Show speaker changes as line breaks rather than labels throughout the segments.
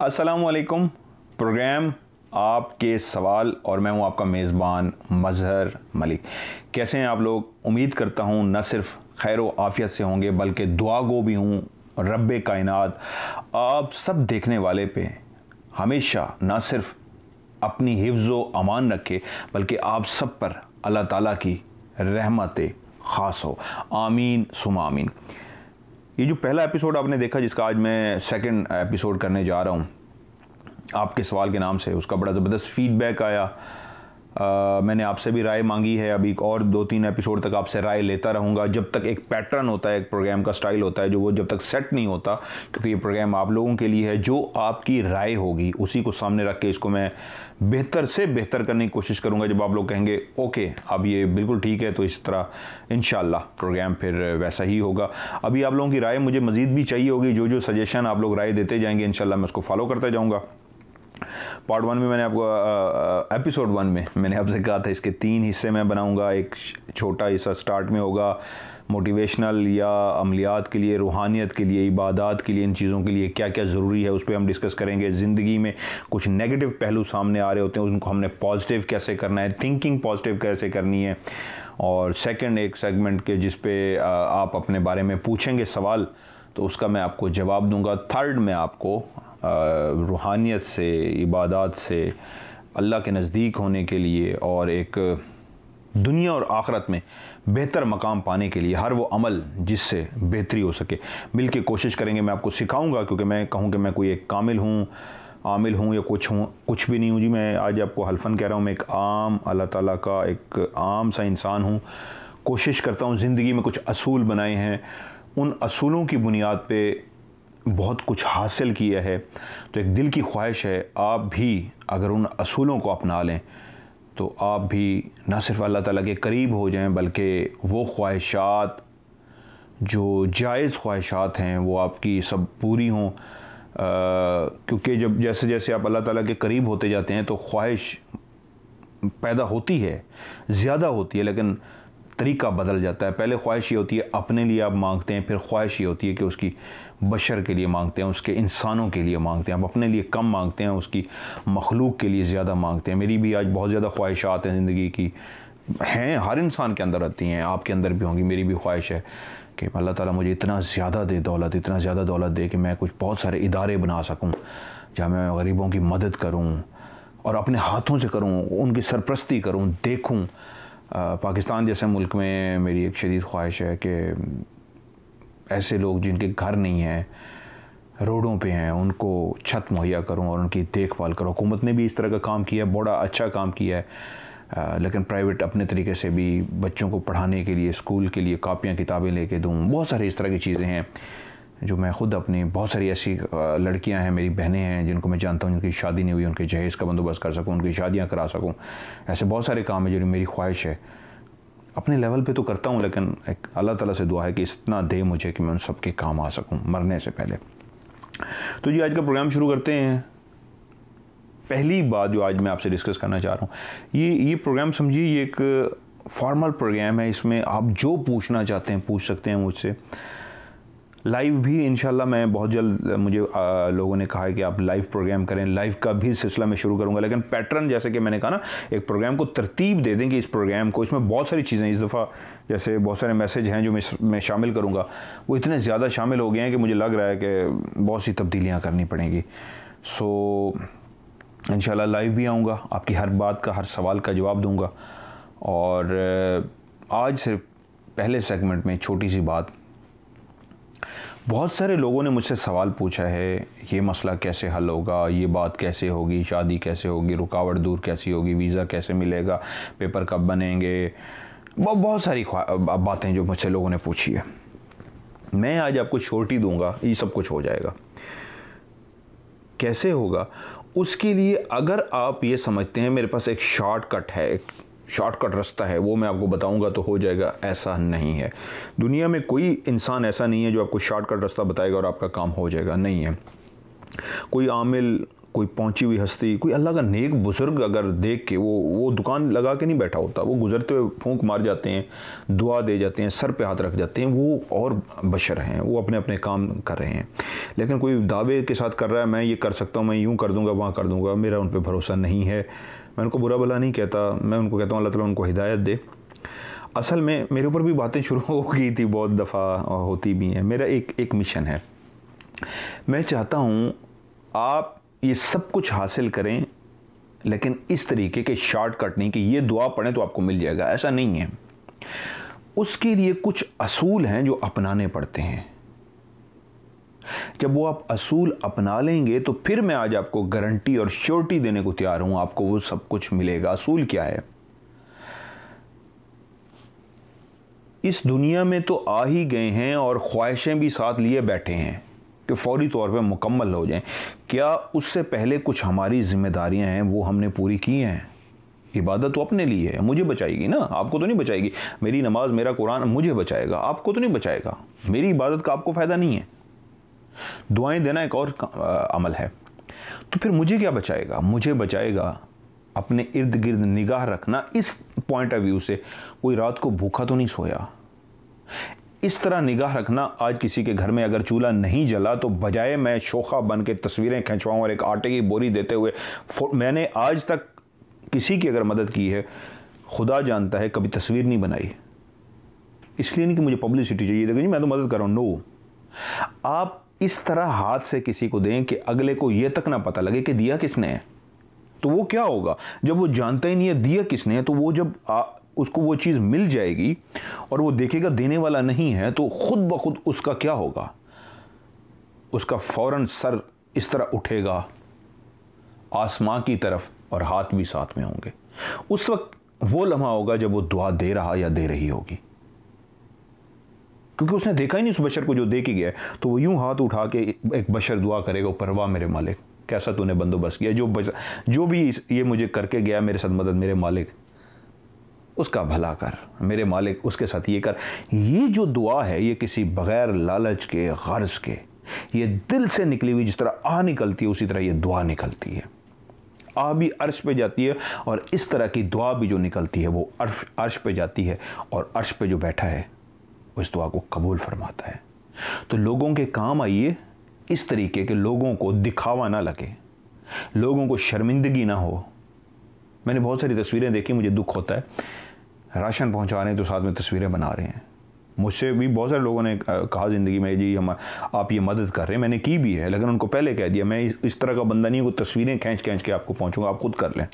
असलकुम प्रोग्राम, आपके सवाल और मैं हूँ आपका मेज़बान मज़हर मलिक। कैसे हैं आप लोग? उम्मीद करता हूँ न सिर्फ़ खैर आफ़ियत से होंगे, बल्कि दुआ गो भी हूँ रब कायनात। आप सब देखने वाले पे हमेशा न सिर्फ़ अपनी हिफ्ज़ अमान रखे, बल्कि आप सब पर अल्लाह ताला की रहमत ख़ास हो। आमीन सुम आमीन। ये जो पहला एपिसोड आपने देखा, जिसका आज मैं सेकंड एपिसोड करने जा रहा हूँ, आपके सवाल के नाम से, उसका बड़ा ज़बरदस्त फीडबैक आया। आ, मैंने आपसे भी राय मांगी है। अभी और दो तीन एपिसोड तक आपसे राय लेता रहूँगा। जब तक एक पैटर्न होता है एक प्रोग्राम का स्टाइल होता है जो वो जब तक सेट नहीं होता क्योंकि ये प्रोग्राम आप लोगों के लिए है जो आपकी राय होगी उसी को सामने रख के इसको मैं बेहतर से बेहतर करने की कोशिश करूँगा। जब आप लोग कहेंगे ओके अब ये बिल्कुल ठीक है तो इस तरह इन प्रोग्राम फिर वैसा ही होगा। अभी आप लोगों की राय मुझे मज़ीद भी चाहिए होगी। जो जो सजेशन आप लोग राय देते जाएँगे इन मैं उसको फॉलो करता जाऊँगा। पार्ट वन में मैंने आपको एपिसोड वन में मैंने आपसे कहा था, इसके तीन हिस्से मैं बनाऊँगा। एक छोटा हिस्सा स्टार्ट में होगा मोटिवेशनल या अमलियात के लिए, रूहानियत के लिए, इबादत के लिए, इन चीज़ों के लिए क्या क्या ज़रूरी है, उस पर हम डिस्कस करेंगे। ज़िंदगी में कुछ नेगेटिव पहलू सामने आ रहे होते हैं, उनको हमने पॉजिटिव कैसे करना है थिंकिंग पॉजिटिव कैसे करनी है। और सेकंड एक सेगमेंट के जिस पे आप अपने बारे में पूछेंगे सवाल तो उसका मैं आपको जवाब दूँगा। थर्ड में आपको रूहानियत से, इबादत से, अल्लाह के नज़दीक होने के लिए और एक दुनिया और आखरत में बेहतर मकाम पाने के लिए हर वो अमल जिससे बेहतरी हो सके। मिल के कोशिश करेंगे, मैं आपको सिखाऊँगा, क्योंकि मैं कहूँ कि मैं कोई एक कामिल हूँ, आमिल हूँ या कुछ हूँ, कुछ भी नहीं हूँ। जी, मैं आज आपको हल्फन कह रहा हूँ, मैं एक आम, अल्लाह ताला का एक आम सा इंसान हूँ। कोशिश करता हूँ ज़िंदगी में कुछ असूल बनाए हैं। उन असूलों की बुनियाद पे बहुत कुछ हासिल किया है तो एक दिल की ख्वाहिश है, आप भी अगर उन असूलों को अपना लें तो आप भी न सिर्फ़ अल्लाह ताला के करीब हो जाएँ, बल्कि वो ख्वाहिशात, जो जायज़ ख्वाहिशात हैं, वो आपकी सब पूरी हों। क्योंकि जब जैसे जैसे आप अल्लाह ताला के करीब होते जाते हैं तो ख्वाहिश पैदा होती है, ज़्यादा होती है, लेकिन तरीका बदल जाता है। पहले ख्वाहिश ये होती है, अपने लिए आप मांगते हैं, फिर ख्वाहिश ये होती है कि उसकी बशर के लिए मांगते हैं, उसके इंसानों के लिए मांगते हैं। आप अपने लिए कम मांगते हैं, उसकी मखलूक के लिए ज़्यादा मांगते हैं। मेरी भी आज बहुत ज़्यादा ख्वाहिशात हैं ज़िंदगी की। हैं, हर इंसान के अंदर रहती हैं, आपके अंदर भी होंगी, मेरी भी ख्वाहिश है कि अल्लाह ताला मुझे इतना ज़्यादा दे दौलत, इतना ज़्यादा दौलत दे कि मैं कुछ बहुत सारे इदारे बना सकूँ, जहाँ मैं गरीबों की मदद करूँ और अपने हाथों से करूँ, उनकी सरप्रस्ती करूँ, देखूँ पाकिस्तान जैसे मुल्क में मेरी एक शदीद ख्वाहिश है कि ऐसे लोग जिनके घर नहीं हैं रोडों पे हैं उनको छत मुहैया करूँ और उनकी देखभाल करूँ। हुकूमत ने भी इस तरह का काम किया है बड़ा अच्छा काम किया है। आ, लेकिन प्राइवेट अपने तरीके से भी बच्चों को पढ़ाने के लिए स्कूल के लिए कापियाँ किताबें लेके दूँ बहुत सारी इस तरह की चीज़ें हैं। जो मैं ख़ुद अपनी बहुत सारी ऐसी लड़कियाँ हैं, मेरी बहनें हैं, जिनको मैं जानता हूँ, जिनकी शादी नहीं हुई, उनके जहेज़ का बंदोबस्त कर सकूँ, उनकी शादियाँ करा सकूँ, ऐसे बहुत सारे काम हैं जो मेरी ख्वाहिश है। अपने लेवल पे तो करता हूँ, लेकिन एक अल्लाह ताला से दुआ है कि इतना दे मुझे कि मैं उन सबके काम आ सकूँ, मरने से पहले। तो जी, आज का प्रोग्राम शुरू करते हैं। पहली बात जो आज मैं आपसे डिस्कस करना चाह रहा हूँ, ये ये प्रोग्राम समझिए, ये एक फॉर्मल प्रोग्राम है, इसमें आप जो पूछना चाहते हैं, पूछ सकते हैं मुझसे। लाइव भी इनशाला मैं बहुत जल्द मुझे आ, लोगों ने कहा है कि आप लाइव प्रोग्राम करें। लाइव का भी सिलसिला मैं शुरू करूँगा लेकिन पैटर्न जैसे कि मैंने कहा ना एक प्रोग्राम को तरतीब दे दें कि इस प्रोग्राम को इसमें बहुत सारी चीज़ें इस दफ़ा जैसे बहुत सारे मैसेज हैं जो मैं मैं शामिल करूँगा। वो इतने ज़्यादा शामिल हो गए हैं कि मुझे लग रहा है कि बहुत सी तब्दीलियाँ करनी पड़ेंगी। सो इन लाइव भी आऊँगा आपकी हर बात का हर सवाल का जवाब दूँगा। और आज सिर्फ़ पहले सेगमेंट में छोटी सी बात बहुत सारे लोगों ने मुझसे सवाल पूछा है, ये मसला कैसे हल होगा, ये बात कैसे होगी, शादी कैसे होगी, रुकावट दूर कैसी होगी, वीज़ा कैसे मिलेगा, पेपर कब बनेंगे बहुत सारी बातें जो मुझसे लोगों ने पूछी है। मैं आज आपको छोटी दूँगा, ये सब कुछ हो जाएगा। कैसे होगा? उसके लिए अगर आप ये समझते हैं, मेरे पास एक शॉर्टकट है शॉर्टकट रास्ता है, वो मैं आपको बताऊँगा तो हो जाएगा, ऐसा नहीं है। दुनिया में कोई इंसान ऐसा नहीं है जो आपको शॉर्टकट रास्ता बताएगा और आपका काम हो जाएगा, नहीं है। कोई आमिल, कोई पहुँची हुई हस्ती, कोई अल्लाह का नेक बुज़ुर्ग अगर देख के, वो वो दुकान लगा के नहीं बैठा होता, वो गुजरते हुए फूंक मार जाते हैं, दुआ दे जाते हैं, सर पे हाथ रख जाते हैं, वो और बशर हैं, वो अपने अपने काम कर रहे हैं। लेकिन कोई दावे के साथ कर रहा है, मैं ये कर सकता हूँ, मैं यूँ कर दूँगा, वहाँ कर दूँगा, मेरा उन पर भरोसा नहीं है। मैं उनको बुरा भला नहीं कहता, मैं उनको कहता हूँ, अल्लाह ताला उनको हिदायत दे। असल में मेरे ऊपर भी बातें शुरू हो गई थी, बहुत दफ़ा होती भी हैं। मेरा एक एक मिशन है। मैं चाहता हूँ आप ये सब कुछ हासिल करें, लेकिन इस तरीके के शॉर्टकट नहीं कि ये दुआ पढ़ें तो आपको मिल जाएगा। ऐसा नहीं है। उसके लिए कुछ असूल हैं जो अपनाने पड़ते हैं। जब वो आप असूल अपना लेंगे तो फिर मैं आज आपको गारंटी और श्योरिटी देने को तैयार हूँ। आपको वो सब कुछ मिलेगा। असूल क्या है? इस दुनिया में तो आ ही गए हैं और ख्वाहिशें भी साथ लिए बैठे हैं कि फौरी तौर पे मुकम्मल हो जाएँ। क्या उससे पहले कुछ हमारी जिम्मेदारियाँ हैं, वो हमने पूरी की हैं? इबादत तो अपने लिए है। मुझे बचाएगी ना? आपको तो नहीं बचाएगी। मेरी नमाज़, मेरा कुरान मुझे बचाएगा। आपको तो नहीं बचाएगा। मेरी इबादत का आपको फ़ायदा नहीं है। दुआएँ देना एक और अमल है। तो फिर मुझे क्या बचाएगा? मुझे बचाएगा अपने इर्द गिर्द निगाह रखना इस पॉइंट ऑफ़ व्यू से। कोई रात को भूखा तो नहीं सोया? इस तरह निगाह रखना आज किसी के घर में अगर चूल्हा नहीं जला तो बजाय मैं शोखा बन के तस्वीरें खिंचवाऊँ और एक आटे की बोरी देते हुए मैंने आज तक किसी की अगर मदद की है, खुदा जानता है कभी तस्वीर नहीं बनाई। इसलिए नहीं कि मुझे पब्लिसिटी चाहिए। देखो जी, मैं तो मदद कर रहा हूँ। नो आप इस तरह हाथ से किसी को दें कि अगले को यह तक ना पता लगे कि दिया किसने है। तो वो क्या होगा? जब वो जानता ही नहीं है दिया किसने है तो वो जब आ, उसको वो चीज़ मिल जाएगी और वो देखेगा देने वाला नहीं है तो खुद ब खुद उसका क्या होगा? उसका फ़ौरन सर इस तरह उठेगा आसमां की तरफ़ और हाथ भी साथ में होंगे। उस वक्त वो लम्हा होगा जब वो दुआ दे रहा या दे रही होगी। क्योंकि उसने देखा ही नहीं उस बशर को जो दे के गया तो वो यूँ हाथ उठा के एक बशर दुआ करेगा, परवाह मेरे मालिक, कैसा तूने बंदोबस्त किया? जो बच जो भी ये मुझे करके गया मेरे साथ मदद, मेरे मालिक, उसका भला कर, मेरे मालिक उसके साथ ये कर। ये जो दुआ है, ये किसी बगैर लालच के, गर्ज के, ये दिल से निकली हुई जिस तरह आ निकलती है, उसी तरह ये दुआ निकलती है। आ भी अर्श पे जाती है और इस तरह की दुआ भी जो निकलती है, वो अर्श अर्श पे जाती है और अर्श पे जो बैठा है वो इस दुआ को कबूल फरमाता है। तो लोगों के काम आइए, इस तरीके के लोगों को दिखावा ना लगे, लोगों को शर्मिंदगी ना हो। मैंने बहुत सारी तस्वीरें देखी, मुझे दुख होता है। राशन पहुँचा रहे हैं तो साथ में तस्वीरें बना रहे हैं। मुझसे भी बहुत सारे लोगों ने कहा ज़िंदगी में, जी, हम, आप ये मदद कर रहे हैं। मैंने की भी है, लेकिन उनको पहले कह दिया, मैं इस तरह का बंदा नहीं हूँ, तस्वीरें खींच खींच के आपको पहुँचूँगा, आप खुद कर लें।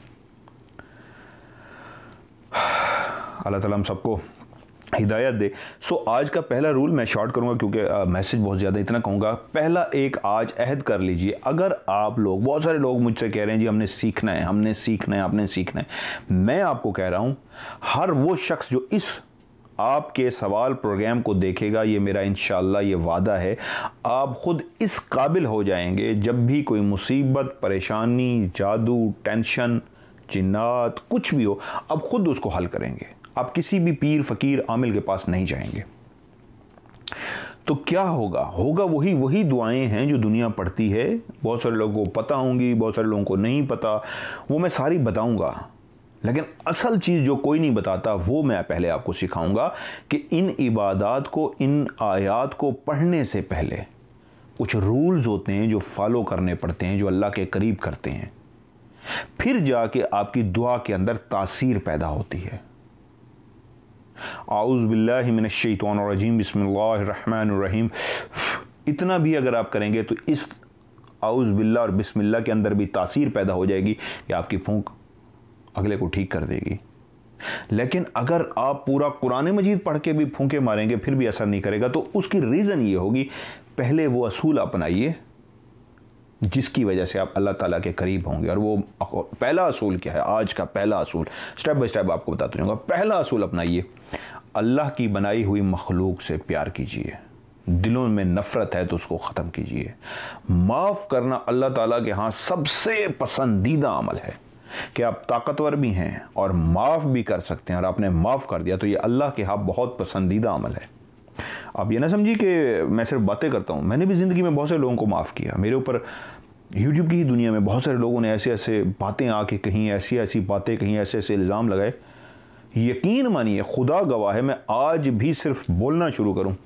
अल्लाह ताला हम सबको हिदायत दे। सो आज का पहला रूल मैं शॉर्ट करूँगा क्योंकि मैसेज बहुत ज़्यादा इतना कहूँगा। पहला एक आज अहद कर लीजिए। अगर आप लोग, बहुत सारे लोग मुझसे कह रहे हैं, जी, हमने सीखना है, हमने सीखना है, आपने सीखना है। मैं आपको कह रहा हूँ, हर वो शख्स जो इस आपके सवाल प्रोग्राम को देखेगा, ये मेरा इन ये वादा है, आप ख़ुद इस काबिल हो जाएँगे, जब भी कोई मुसीबत, परेशानी, जादू टेंशन जिन्नात, कुछ भी हो अब ख़ुद उसको हल करेंगे। आप किसी भी पीर, फ़कीर, आमिल के पास नहीं जाएँगे। तो क्या होगा? होगा वही वही दुआएँ हैं जो दुनिया पढ़ती है। बहुत सारे लोगों को पता होंगी, बहुत सारे लोगों को नहीं पता। वो मैं सारी बताऊँगा। लेकिन असल चीज़ जो कोई नहीं बताता, वो मैं पहले आपको सिखाऊँगा कि इन इबादत को, इन आयात को पढ़ने से पहले कुछ रूल्स होते हैं जो फॉलो करने पड़ते हैं, जो अल्लाह के करीब करते हैं। फिर जाके आपकी दुआ के अंदर तासीर पैदा होती है। आउज़बिल्लिमिनशैतरजीम बसमीम इतना भी अगर आप करेंगे तो इस आउज़ बिल्ला और बिस्मिल्लाह के अंदर भी तासीर पैदा हो जाएगी कि आपकी फूंक अगले को ठीक कर देगी। लेकिन अगर आप पूरा कुरान मजीद पढ़ के भी फूंके मारेंगे, फिर भी असर नहीं करेगा तो उसकी रीज़न ये होगी, पहले वो असूल अपनाइए, जिसकी वजह से आप अल्लाह ताला के करीब होंगे। और वो पहला असूल क्या है? आज का पहला असूल। स्टेप बाय स्टेप आपको बताते रहूँगा। पहला असूल अपनाइए। अल्लाह की बनाई हुई मखलूक से प्यार कीजिए। दिलों में नफ़रत है तो उसको ख़त्म कीजिए। माफ़ करना अल्लाह ताला के यहाँ सबसे पसंदीदा अमल है कि आप ताकतवर भी हैं और माफ़ भी कर सकते हैं। और आपने माफ़ कर दिया तो ये अल्लाह के यहाँ बहुत पसंदीदा अमल है। आप ये ना समझिए कि मैं सिर्फ़ बातें करता हूँ। मैंने भी ज़िंदगी में बहुत से लोगों को माफ़ किया। मेरे ऊपर यूट्यूब की ही दुनिया में बहुत सारे लोगों ने ऐसे ऐसे बातें आके कहीं ऐसी ऐसी बातें कहीं ऐसे ऐसे इल्ज़ाम लगाए यकीन मानिए, खुदा गवाह है, मैं आज भी सिर्फ़ बोलना शुरू करूँ।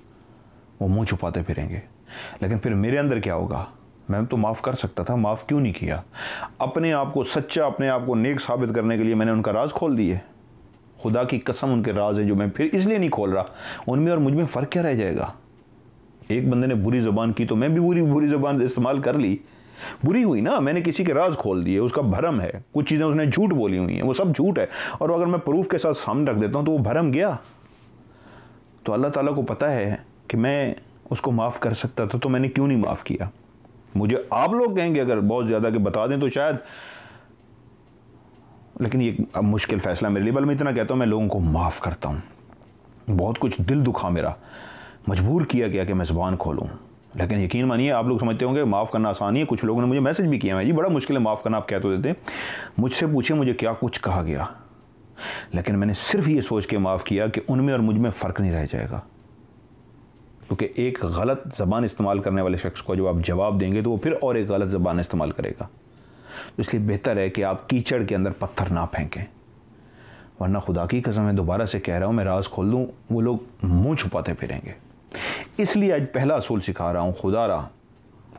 वो मुँह छुपाते फिरेंगे। लेकिन फिर मेरे अंदर क्या होगा? मैं तो माफ़ कर सकता था, माफ़ क्यों नहीं किया? अपने आप को सच्चा, अपने आप को नेक साबित करने के लिए मैंने उनका राज खोल दिए। खुदा की कसम उनके राज हैं जो मैं फिर इसलिए नहीं खोल रहा। उनमें और मुझमें फ़र्क क्या रह जाएगा? एक बंदे ने बुरी ज़बान की तो मैं भी बुरी बुरी ज़बान इस्तेमाल कर ली। बुरी हुई ना, मैंने किसी के राज खोल दिए, उसका भरम है। कुछ चीज़ें उसने झूठ बोली हुई हैं, वो सब झूठ है। और अगर मैं प्रूफ के साथ सामने रख देता हूँ तो वो भरम गया। तो अल्लाह ताला को पता है कि मैं उसको माफ़ कर सकता था तो मैंने क्यों नहीं माफ़ किया? मुझे आप लोग कहेंगे अगर बहुत ज़्यादा कि बता दें तो शायद। लेकिन ये अब मुश्किल फ़ैसला मेरे लिए बल मैं इतना कहता हूँ, मैं लोगों को माफ़ करता हूँ। बहुत कुछ दिल दुखा मेरा, मजबूर किया गया कि मैं ज़बान खोलूँ। लेकिन यकीन मानिए, आप लोग समझते होंगे, माफ़ करना आसान है। कुछ लोगों ने मुझे मैसेज भी किया है जी, बड़ा मुश्किल है माफ़ करना, आप कह तो देते मुझसे पूछे मुझे क्या कुछ कहा गया? लेकिन मैंने सिर्फ़ ये सोच के माफ़ किया कि उनमें और मुझमें फ़र्क नहीं रह जाएगा। क्योंकि एक गलत ज़बान इस्तेमाल करने वाले शख्स को जब आप जवाब देंगे तो वो फिर और एक गलत ज़बान इस्तेमाल करेगा। तो इसलिए बेहतर है कि आप कीचड़ के अंदर पत्थर ना फेंकें। वरना खुदा की कसम मैं दोबारा से कह रहा हूँ, मैं राज खोल दूँ, वो लोग मुँह छुपाते फिरेंगे। इसलिए आज पहला असूल सिखा रहा हूँ, खुदा रहा।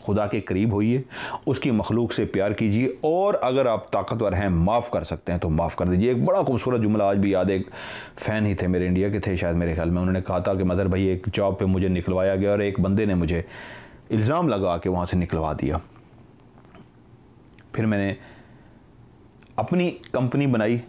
खुदा के करीब होइए, उसकी मखलूक से प्यार कीजिए, और अगर आप ताकतवर हैं, माफ़ कर सकते हैं तो माफ़ कर दीजिए। एक बड़ा खूबसूरत जुमला आज भी याद, एक फ़ैन ही थे मेरे इंडिया के थे, शायद मेरे ख्याल में। उन्होंने कहा था कि, मदर भाई, एक जॉब पे मुझे निकलवाया गया, और एक बंदे ने मुझे इल्ज़ाम लगा के वहाँ से निकलवा दिया। फिर मैंने अपनी कंपनी बनाई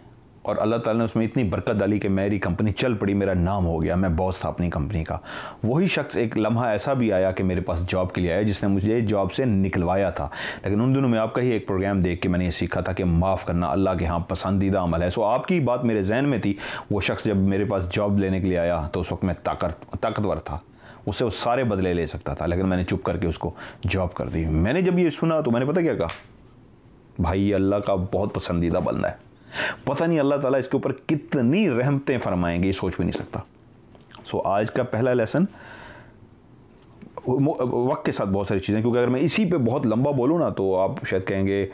और अल्लाह ताला ने उसमें इतनी बरकत डाली कि मेरी कंपनी चल पड़ी, मेरा नाम हो गया, मैं बॉस था अपनी कंपनी का। वही शख्स एक लम्हा ऐसा भी आया कि मेरे पास जॉब के लिए आया, जिसने मुझे जॉब से निकलवाया था। लेकिन उन दिनों में आपका ही एक प्रोग्राम देख के मैंने ये सीखा था कि माफ़ करना अल्लाह के यहाँ पसंदीदा अमल है। सो आपकी बात मेरे जहन में थी, वो शख्स जब मेरे पास जॉब लेने के लिए आया तो उस वक्त मैं ताकत, ताकतवर था। उससे वो सारे बदले ले सकता था, लेकिन मैंने चुप करके उसको जॉब कर दी। मैंने जब ये सुना तो मैंने पता क्या कहा? भाई, अल्लाह का बहुत पसंदीदा बंदा है। पता नहीं अल्लाह ताला इसके ऊपर कितनी रहमतें फरमाएँगे, ये सोच भी नहीं सकता। सो आज का पहला लेसन वक्त के साथ बहुत सारी चीज़ें, क्योंकि अगर मैं इसी पे बहुत लंबा बोलूँ ना तो आप शायद कहेंगे,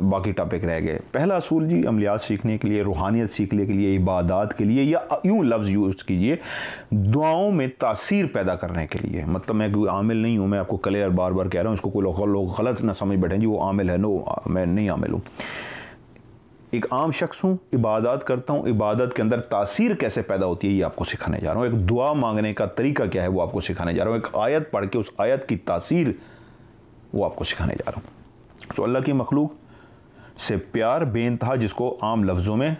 बाकी टॉपिक रह गए। पहला असूल जी, अमलियात सीखने के लिए, रूहानियत सीखने के लिए, इबादत के लिए, या यूँ लफ्ज़ यूज़ कीजिए, दुआओं में तासीर पैदा करने के लिए। मतलब मैं कोई आमिल नहीं हूँ, मैं आपको क्लियर बार बार कह रहा हूँ, इसको कोई लोग गलत ना समझ बैठे, जी वो आमिल है, नो, मैं नहीं आमिल हूँ। एक आम शख्स हूँ, इबादत करता हूँ, इबादत के अंदर तासीर कैसे पैदा होती है, ये आपको सिखाने जा रहा हूँ। एक दुआ मांगने का तरीका क्या है, वो आपको सिखाने जा रहा हूँ। एक आयत पढ़ के उस आयत की तासीर, वो आपको सिखाने जा रहा हूँ। तो अल्लाह की मखलूक से प्यार बेनतहा जिसको आम लफ्ज़ों में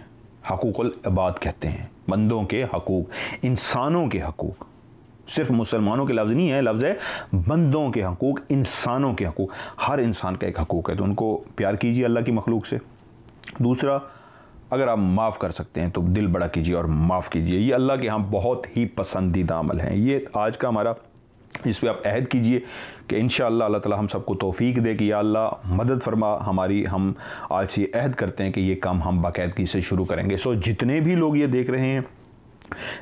हकूक़ुल इबाद कहते हैं। बंदों के हकूक़, इंसानों के हकूक़। सिर्फ़ मुसलमानों के लफ्ज़ नहीं है, लफ्ज़ है बंदों के हकूक़, इंसानों के हकूक़। हर इंसान का एक हकूक़ है तो उनको प्यार कीजिए अल्लाह की मखलूक से। दूसरा, अगर आप माफ़ कर सकते हैं तो दिल बड़ा कीजिए और माफ़ कीजिए। ये अल्लाह के यहाँ बहुत ही पसंदीदा अमल है। ये आज का हमारा, इस पर आप अहद कीजिए कि इन अल्लाह ताला हम सबको तोफ़ी दे कि या अल्लाह मदद फरमा हमारी, हम आज से अहद करते हैं कि ये काम हम बाकायदगी से शुरू करेंगे। सो जितने भी लोग ये देख रहे हैं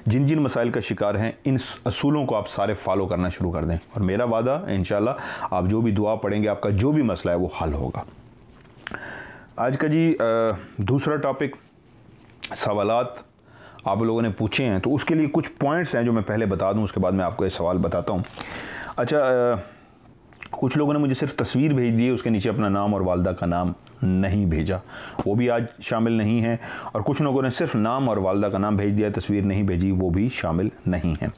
जिन जिन मसाइल का शिकार हैं, इन असूलों को आप सारे फॉलो करना शुरू कर दें। और मेरा वादा इन आप जो भी दुआ पढ़ेंगे, आपका जो भी मसला है, वो हल होगा। आज का जी दूसरा टॉपिक सवालात आप लोगों ने पूछे हैं तो उसके लिए कुछ पॉइंट्स हैं जो मैं पहले बता दूँ, उसके बाद मैं आपको ये सवाल बताता हूँ। अच्छा कुछ लोगों ने मुझे सिर्फ़ तस्वीर भेज दी है, उसके नीचे अपना नाम और वालदा का नाम। नहीं भेजा। वो भी आज शामिल नहीं है और कुछ लोगों ने सिर्फ़ नाम और वालदा का नाम भेज दिया, तस्वीर नहीं भेजी, वो भी शामिल नहीं है।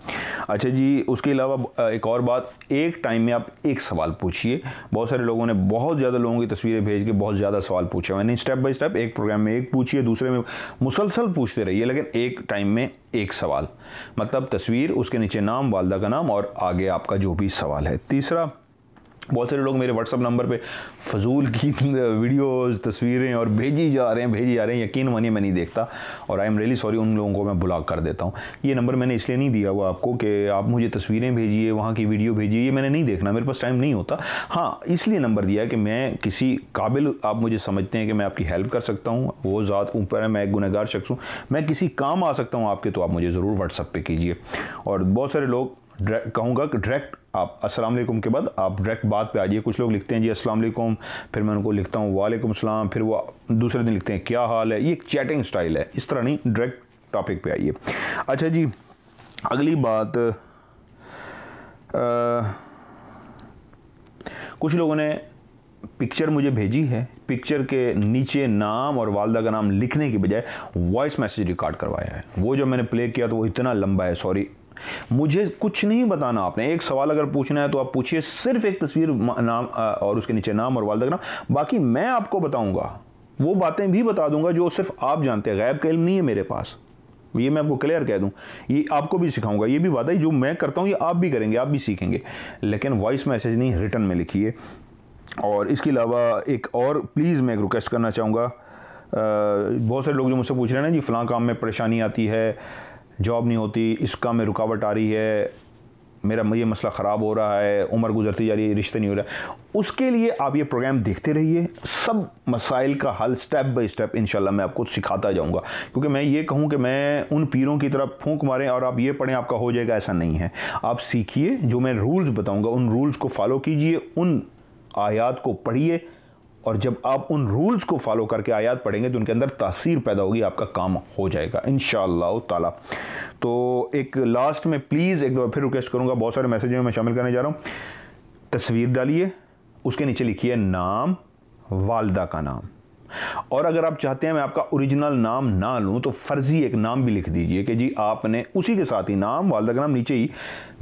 अच्छा जी, उसके अलावा एक और बात, एक टाइम में आप एक सवाल पूछिए। बहुत सारे लोगों ने बहुत ज़्यादा लोगों की तस्वीरें भेज के बहुत ज़्यादा सवाल पूछे मैंने स्टेप बाई स्टेप एक प्रोग्राम में एक पूछिए, दूसरे में मुसलसल पूछते रहिए, लेकिन एक टाइम में एक सवाल। मतलब तस्वीर, उसके नीचे नाम, वालदा का नाम और आगे आपका जो भी सवाल है। तीसरा बहुत सारे लोग मेरे व्हाट्सअप नंबर पे फजूल की वीडियोस तस्वीरें और भेजी जा रहे हैं, भेजी जा रहे हैं। यकीन मानिए, मैं नहीं देखता और आई एम रियली सॉरी उन लोगों को मैं ब्लॉक कर देता हूँ। ये नंबर मैंने इसलिए नहीं दिया हुआ आपको कि आप मुझे तस्वीरें भेजिए, वहाँ की वीडियो भेजिए, ये मैंने नहीं देखना, मेरे पास टाइम नहीं होता। हाँ इसलिए नंबर दिया कि मैं किसी काबिल, आप मुझे समझते हैं कि मैं आपकी हेल्प कर सकता हूँ, वो ज़ात ऊपर है, मैं एक गुनहगार शख्स हूँ। मैं किसी काम आ सकता हूँ आपके तो आप मुझे ज़रूर व्हाट्सअप पर कीजिए। और बहुत सारे लोग कहूँगा कि डायरेक्ट आप अस्सलाम वालेकुम के बाद आप डायरेक्ट बात पे आ जाइए कुछ लोग लिखते हैं जी अस्सलाम वालेकुम। फिर मैं उनको लिखता हूँ वालेकुम सलाम। फिर वो दूसरे दिन लिखते हैं क्या हाल है? ये एक चैटिंग स्टाइल है। इस तरह नहीं डायरेक्ट टॉपिक पे आइए। अच्छा जी अगली बात आ, कुछ लोगों ने पिक्चर मुझे भेजी है। पिक्चर के नीचे नाम और वालदा का नाम लिखने की बजाय वॉइस मैसेज रिकॉर्ड करवाया है। वो जब मैंने प्ले किया तो वो इतना लंबा है सॉरी मुझे कुछ नहीं बताना आपने। एक सवाल अगर पूछना है तो आप पूछिए। सिर्फ़ एक तस्वीर नाम और उसके नीचे नाम और वालदा का नाम। बाकी मैं आपको बताऊँगा। वो बातें भी बता दूँगा जो सिर्फ़ आप जानते हैं। गैब का इल्म नहीं है मेरे पास। ये मैं आपको क्लियर कह दूँ। ये आपको भी सिखाऊँगा। ये भी वादा जो मैं करता हूँ, ये आप भी करेंगे, आप भी सीखेंगे। लेकिन वॉइस मैसेज नहीं रिटर्न में लिखिए। और इसके अलावा एक और प्लीज़ मैं एक रिक्वेस्ट करना चाहूँगा। बहुत सारे लोग जो मुझसे पूछ रहे हैं ना, जी, फ़लाँ काम में परेशानी आती है जॉब नहीं होती इस काम में रुकावट आ रही है, मेरा ये मसला ख़राब हो रहा है, उम्र गुजरती जा रही है, रिश्ते नहीं हो रहा। उसके लिए आप ये प्रोग्राम देखते रहिए, सब मसाइल का हल स्टेप बाय स्टेप इंशाल्लाह मैं आपको सिखाता जाऊँगा। क्योंकि मैं ये कहूँ कि मैं उन पीरों की तरफ़ फूंक मारें और आप ये पढ़ें, आपका हो जाएगा, ऐसा नहीं है। आप सीखिए, जो मैं रूल्स बताऊँगा, उन रूल्स को फॉलो कीजिए, उन आयात को पढ़िए और जब आप उन रूल्स को फॉलो करके आयात पढ़ेंगे तो उनके अंदर तासीर पैदा होगी, आपका काम हो जाएगा इन ताला। तो एक लास्ट में प्लीज़ एक दफ़ा फिर रिक्वेस्ट करूँगा, बहुत सारे मैसेज में मैं शामिल करने जा रहा हूँ। तस्वीर डालिए, उसके नीचे लिखिए नाम, वालदा का नाम। और अगर आप चाहते हैं मैं आपका ओरिजिनल नाम ना लूँ तो फ़र्ज़ी एक नाम भी लिख दीजिए कि जी आपने उसी के साथ ही नाम, वालदा का नाम, नीचे ही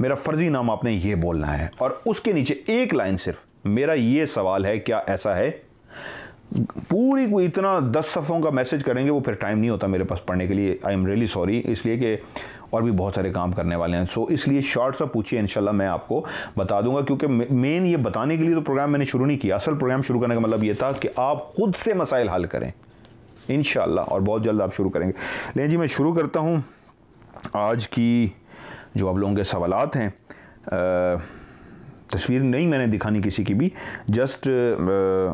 मेरा फ़र्ज़ी नाम आपने ये बोलना है। और उसके नीचे एक लाइन सिर्फ़, मेरा ये सवाल है, क्या ऐसा है? पूरी कोई इतना दस सफ़ों का मैसेज करेंगे वो फिर टाइम नहीं होता मेरे पास पढ़ने के लिए। आई एम रियली सॉरी इसलिए कि और भी बहुत सारे काम करने वाले हैं। सो so, इसलिए शॉर्ट सा पूछिए इंशाल्लाह मैं आपको बता दूँगा क्योंकि मेन ये बताने के लिए तो प्रोग्राम मैंने शुरू नहीं किया। असल प्रोग्राम शुरू करने का मतलब ये था कि आप खुद से मसाइल हल करें। इन और बहुत जल्द आप शुरू करेंगे। लेकिन जी मैं शुरू करता हूँ। आज की जो आप लोगों के सवालत हैं तस्वीर नहीं मैंने दिखानी किसी की भी। जस्ट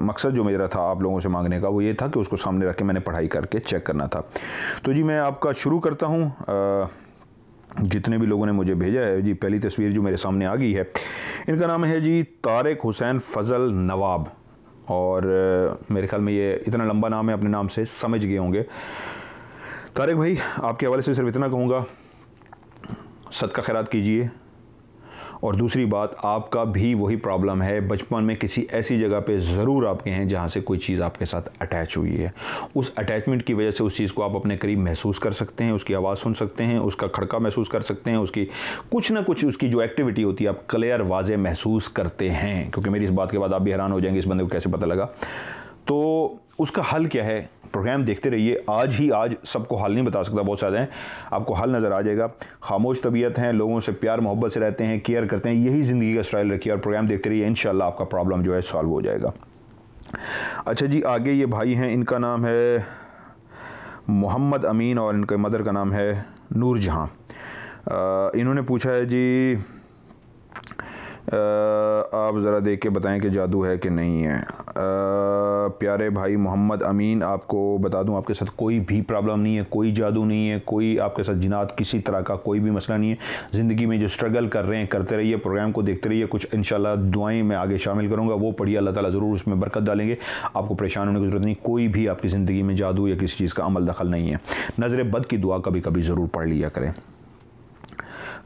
मकसद जो मेरा था आप लोगों से मांगने का वो ये था कि उसको सामने रख के मैंने पढ़ाई करके चेक करना था। तो जी मैं आपका शुरू करता हूँ। जितने भी लोगों ने मुझे भेजा है जी, पहली तस्वीर जो मेरे सामने आ गई है, इनका नाम है जी तारिक हुसैन फ़ज़ल नवाब। और मेरे ख्याल में ये इतना लंबा नाम है, अपने नाम से समझ गए होंगे। तारिक भाई, आपके हवाले से सिर्फ़ इतना कहूँगा, सदका खैरात कीजिए। और दूसरी बात, आपका भी वही प्रॉब्लम है। बचपन में किसी ऐसी जगह पे ज़रूर आपके हैं जहाँ से कोई चीज़ आपके साथ अटैच हुई है। उस अटैचमेंट की वजह से उस चीज़ को आप अपने करीब महसूस कर सकते हैं, उसकी आवाज़ सुन सकते हैं, उसका खड़का महसूस कर सकते हैं, उसकी कुछ ना कुछ उसकी जो एक्टिविटी होती है, आप क्लियर वाजे महसूस करते हैं। क्योंकि मेरी इस बात के बाद आप भी हैरान हो जाएँगे, इस बंदे को कैसे पता लगा? तो उसका हल क्या है? प्रोग्राम देखते रहिए। आज ही आज सबको हल नहीं बता सकता, बहुत ज़्यादा हैं। आपको हल नज़र आ जाएगा। खामोश तबीयत हैं, लोगों से प्यार, मोहब्बत से रहते हैं, केयर करते हैं, यही ज़िंदगी का स्टाइल रखिए और प्रोग्राम देखते रहिए। इन आपका प्रॉब्लम जो है सॉल्व हो जाएगा। अच्छा जी, आगे ये भाई हैं, इनका नाम है मोहम्मद अमीन और इनके मदर का नाम है नूर जहाँ इन्होंने पूछा है जी आप ज़रा देख के बताएँ कि जादू है कि नहीं है। आ, प्यारे भाई मोहम्मद अमीन आपको बता दूँ आपके साथ कोई भी प्रॉब्लम नहीं है कोई जादू नहीं है कोई आपके साथ जिनात किसी तरह का कोई भी मसला नहीं है। ज़िंदगी में जो स्ट्रगल कर रहे हैं करते रहिए प्रोग्राम को देखते रहिए कुछ इन दुआएँ मैं आगे शामिल करूँगा वो पढ़िए अल्लाह ताला ज़रूर उसमें बरकत डालेंगे। आपको परेशान होने की ज़रूरत नहीं कोई भी आपकी ज़िंदगी में जादू या किसी चीज़ का अमल दखल नहीं है। नज़र बद की दुआ कभी कभी ज़रूर पढ़ लिया करें।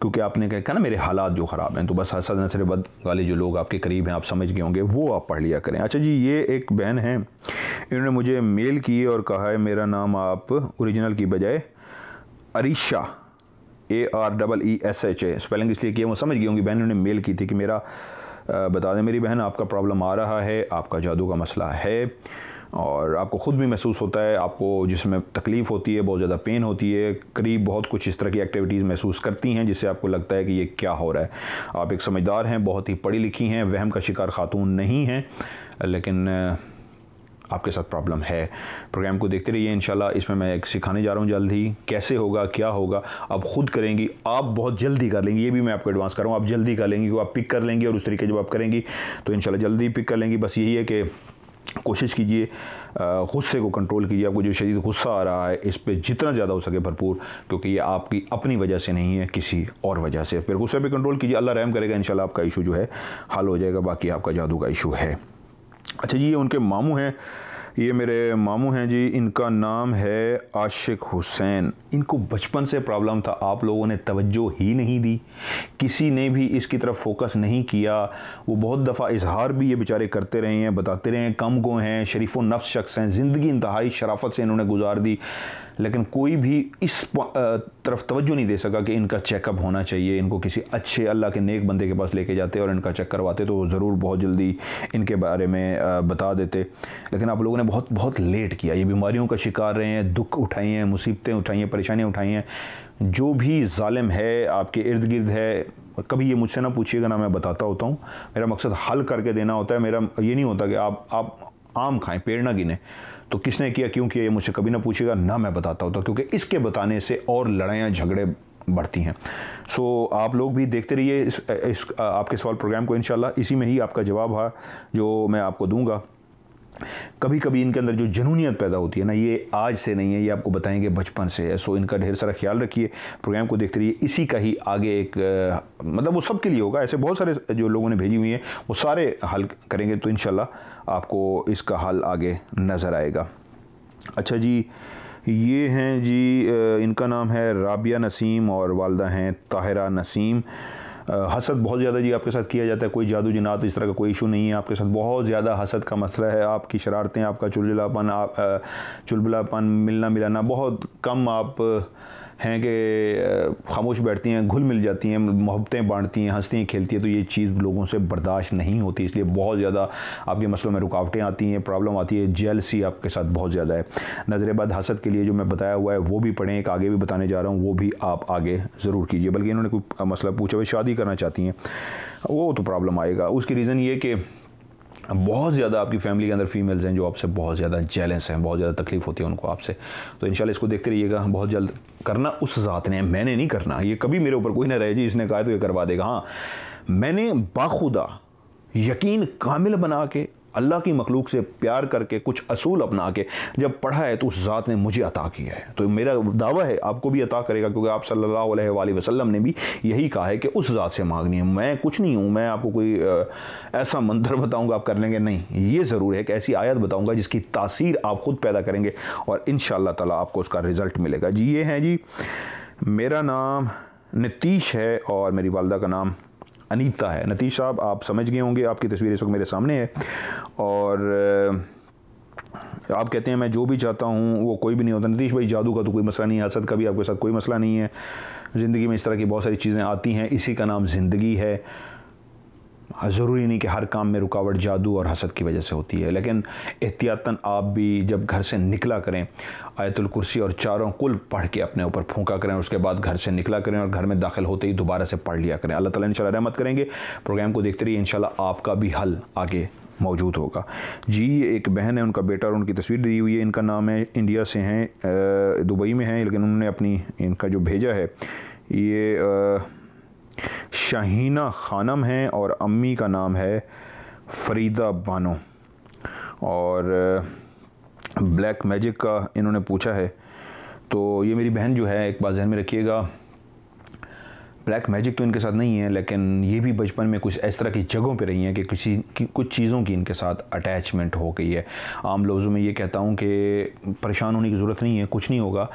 क्योंकि आपने कहा ना, मेरे हालात जो ख़राब हैं तो बस हसद नसर बद वाले जो लोग आपके करीब हैं, आप समझ गए होंगे, वो आप पढ़ लिया करें। अच्छा जी, ये एक बहन है, इन्होंने मुझे मेल की और कहा है, मेरा नाम आप ओरिजिनल की बजाय Areesha A R double E S H A spelling इसलिए किया, वो समझ गई होंगी, बहन उन्होंने मेल की थी कि मेरा बता दें मेरी बहन, आपका प्रॉब्लम आ रहा है, आपका जादू का मसला है। और आपको ख़ुद भी महसूस होता है, आपको जिसमें तकलीफ़ होती है, बहुत ज़्यादा पेन होती है, करीब बहुत कुछ इस तरह की एक्टिविटीज़ महसूस करती हैं, जिससे आपको लगता है कि ये क्या हो रहा है। आप एक समझदार हैं, बहुत ही पढ़ी लिखी हैं, वहम का शिकार खातून नहीं हैं, लेकिन आपके साथ प्रॉब्लम है। प्रोग्राम को देखते रहिए, इंशाल्लाह, इसमें मैं एक सिखाने जा रहा हूँ जल्द ही, कैसे होगा, क्या होगा, आप खुद करेंगी, आप बहुत जल्दी कर लेंगी, ये भी मैं आपको एडवांस कर रहा हूँ, आप जल्दी कर लेंगी आप पिक कर लेंगी और उस तरीके जब आप करेंगी तो इंशाल्लाह जल्दी पिक कर लेंगी। बस यही है कि कोशिश कीजिए गुस्से को कंट्रोल कीजिए। आपको जो शरीर गुस्सा आ रहा है, इस पर जितना ज़्यादा हो सके भरपूर, क्योंकि ये आपकी अपनी वजह से नहीं है, किसी और वजह से। फिर गुस्से पे कंट्रोल कीजिए, अल्लाह रहम करेगा, इंशाल्लाह आपका इशू जो है, हल हो जाएगा, बाकी आपका जादू का इशू है। अच्छा जी, ये उनके मामू हैं। ये मेरे मामू हैं जी, इनका नाम है आशिक हुसैन। इनको बचपन से प्रॉब्लम था, आप लोगों ने तवज्जो ही नहीं दी। किसी ने भी इसकी तरफ़ फोकस नहीं किया। वो बहुत दफ़ा इजहार भी ये बेचारे करते रहे हैं, बताते रहे हैं, कम गो हैं, शरीफ नफ्स शख्स हैं, ज़िंदगी इंतहाई शराफत से इन्होंने गुजार दी। लेकिन कोई भी इस तरफ़ तवज्जो नहीं दे सका कि इनका चेकअप होना चाहिए, इनको किसी अच्छे अल्लाह के नेक बंदे के पास लेके जाते और इनका चेक करवाते तो ज़रूर बहुत जल्दी इनके बारे में बता देते। लेकिन आप लोगों ने बहुत बहुत लेट किया। ये बीमारियों का शिकार रहे हैं, दुख उठाई हैं, मुसीबतें उठाई हैं, परेशानियाँ उठाई हैं। जो भी ालिम है, आपके इर्द गिर्द है, कभी ये मुझसे ना पूछिएगा ना मैं बताता होता हूँ। मेरा मकसद हल करके देना होता है। मेरा, ये नहीं होता कि आप आप आम खाएँ, पेड़ ना गिने। तो किसने किया क्यों किया ये मुझसे कभी ना पूछेगा ना मैं बताता होता क्योंकि इसके बताने से और लड़ाइयाँ झगड़े बढ़ती हैं। सो so, आप लोग भी देखते रहिए इस, इस आपके सवाल प्रोग्राम को इन इसी में ही आपका जवाब है जो मैं आपको दूँगा। कभी कभी इनके अंदर जो जनूनियत पैदा होती है ना, ये आज से नहीं है, ये आपको बताएँगे बचपन से है। सो इनका ढेर सारा ख्याल रखिए, प्रोग्राम को देखते रहिए। इसी का ही आगे एक मतलब वो सब के लिए होगा। ऐसे बहुत सारे जो लोगों ने भेजी हुई हैं, वो सारे हल करेंगे तो इन आपको इसका हल आगे नज़र आएगा। अच्छा जी, ये हैं जी इनका नाम है राबिया नसीम और वालदा हैं ताहिरा नसीम। हसद बहुत ज़्यादा जी आपके साथ किया जाता है, कोई जादू जनात, इस तरह का कोई इशू नहीं है आपके साथ। बहुत ज़्यादा हसद का मसला है, आपकी शरारतें, आपका चुलबुलापन, आप चुलबुलापन मिलना मिलाना बहुत कम आप हैं कि खामोश बैठती हैं, घुल मिल जाती हैं, मोहब्बतें बांटती हैं, हंसती हैं, खेलती हैं तो ये चीज़ लोगों से बर्दाश्त नहीं होती। इसलिए बहुत ज़्यादा आपके मसलों में रुकावटें आती हैं, प्रॉब्लम आती है जेलसी आपके साथ बहुत ज़्यादा है। नज़रबाद हसद के लिए जो मैं बताया हुआ है, वो भी पढ़ें, एक आगे भी बताने जा रहा हूँ, वो भी आप आगे ज़रूर कीजिए। बल्कि इन्होंने कोई मसला पूछा हुआ शादी करना चाहती हैं, वो तो प्रॉब्लम आएगा। उसकी रीज़न ये कि बहुत ज़्यादा आपकी फैमिली के अंदर फीमेल्स हैं जो आपसे बहुत ज़्यादा जेलेंस हैं, बहुत ज़्यादा तकलीफ़ होती है उनको आपसे। तो इन इसको देखते रहिएगा, बहुत जल्द करना उस ज़ात ने, मैंने नहीं करना। ये कभी मेरे ऊपर कोई ना रहे जी, इसने कहा तो ये करवा देगा। हाँ मैंने बाखुदा यकीन कामिल बना के अल्लाह की मखलूक से प्यार करके कुछ असूल अपना के जब पढ़ा है तो उस ज़ात ने मुझे अता किया है। तो मेरा दावा है, आपको भी अता करेगा, क्योंकि आप सल्लल्लाहु अलैहि वसल्लम ने भी यही कहा है कि उस ज़ात से मांगनी है। मैं कुछ नहीं हूँ, मैं आपको कोई ऐसा मंत्र बताऊँगा, आप कर लेंगे, नहीं। ये ज़रूर है कि ऐसी आयत बताऊँगा जिसकी तासीर आप ख़ुद पैदा करेंगे और इन ताला आपको उसका रिज़ल्ट मिलेगा। जी, ये हैं जी, मेरा नाम नीतीश है और मेरी वालदा का नाम अनीता है। नतीश साहब, आप समझ गए होंगे, आपकी तस्वीर इस वक्त मेरे सामने है। और, आप कहते हैं मैं जो भी चाहता हूँ, वो कोई भी नहीं होता। नतीश भाई, जादू का तो कोई मसला नहीं है हसद का भी आपके साथ कोई मसला नहीं है। ज़िंदगी में इस तरह की बहुत सारी चीज़ें आती हैं, इसी का नाम ज़िंदगी है। ज़रूरी नहीं कि हर काम में रुकावट जादू और हसद की वजह से होती है। लेकिन एहतियातन आप भी जब घर से निकला करें, आयतुल कुर्सी और चारों कुल पढ़ के अपने ऊपर फूंका करें, उसके बाद घर से निकला करें और घर में दाखिल होते ही दोबारा से पढ़ लिया करें। अल्लाह ताला इंशाल्लाह रहमत करेंगे। प्रोग्राम को देखते रहिए, इंशाल्लाह आपका भी हल आगे मौजूद होगा। जी, ये एक बहन है, उनका बेटा और उनकी तस्वीर दी हुई है। इनका नाम है, इंडिया से हैं दुबई में हैं, लेकिन उन्होंने अपनी इनका जो भेजा है, ये शाहीना ख़ानम हैं और अम्मी का नाम है फरीदा बानो। और ब्लैक मैजिक का इन्होंने पूछा है तो ये मेरी बहन जो है, एक बात जहन में रखिएगा, ब्लैक मैजिक तो इनके साथ नहीं है, लेकिन ये भी बचपन में कुछ इस तरह की जगहों पे रही हैं कि किसी की, कुछ चीज़ों की इनके साथ अटैचमेंट हो गई है। आम लफ्ज़ों में ये कहता हूँ कि परेशान होने की ज़रूरत नहीं है, कुछ नहीं होगा।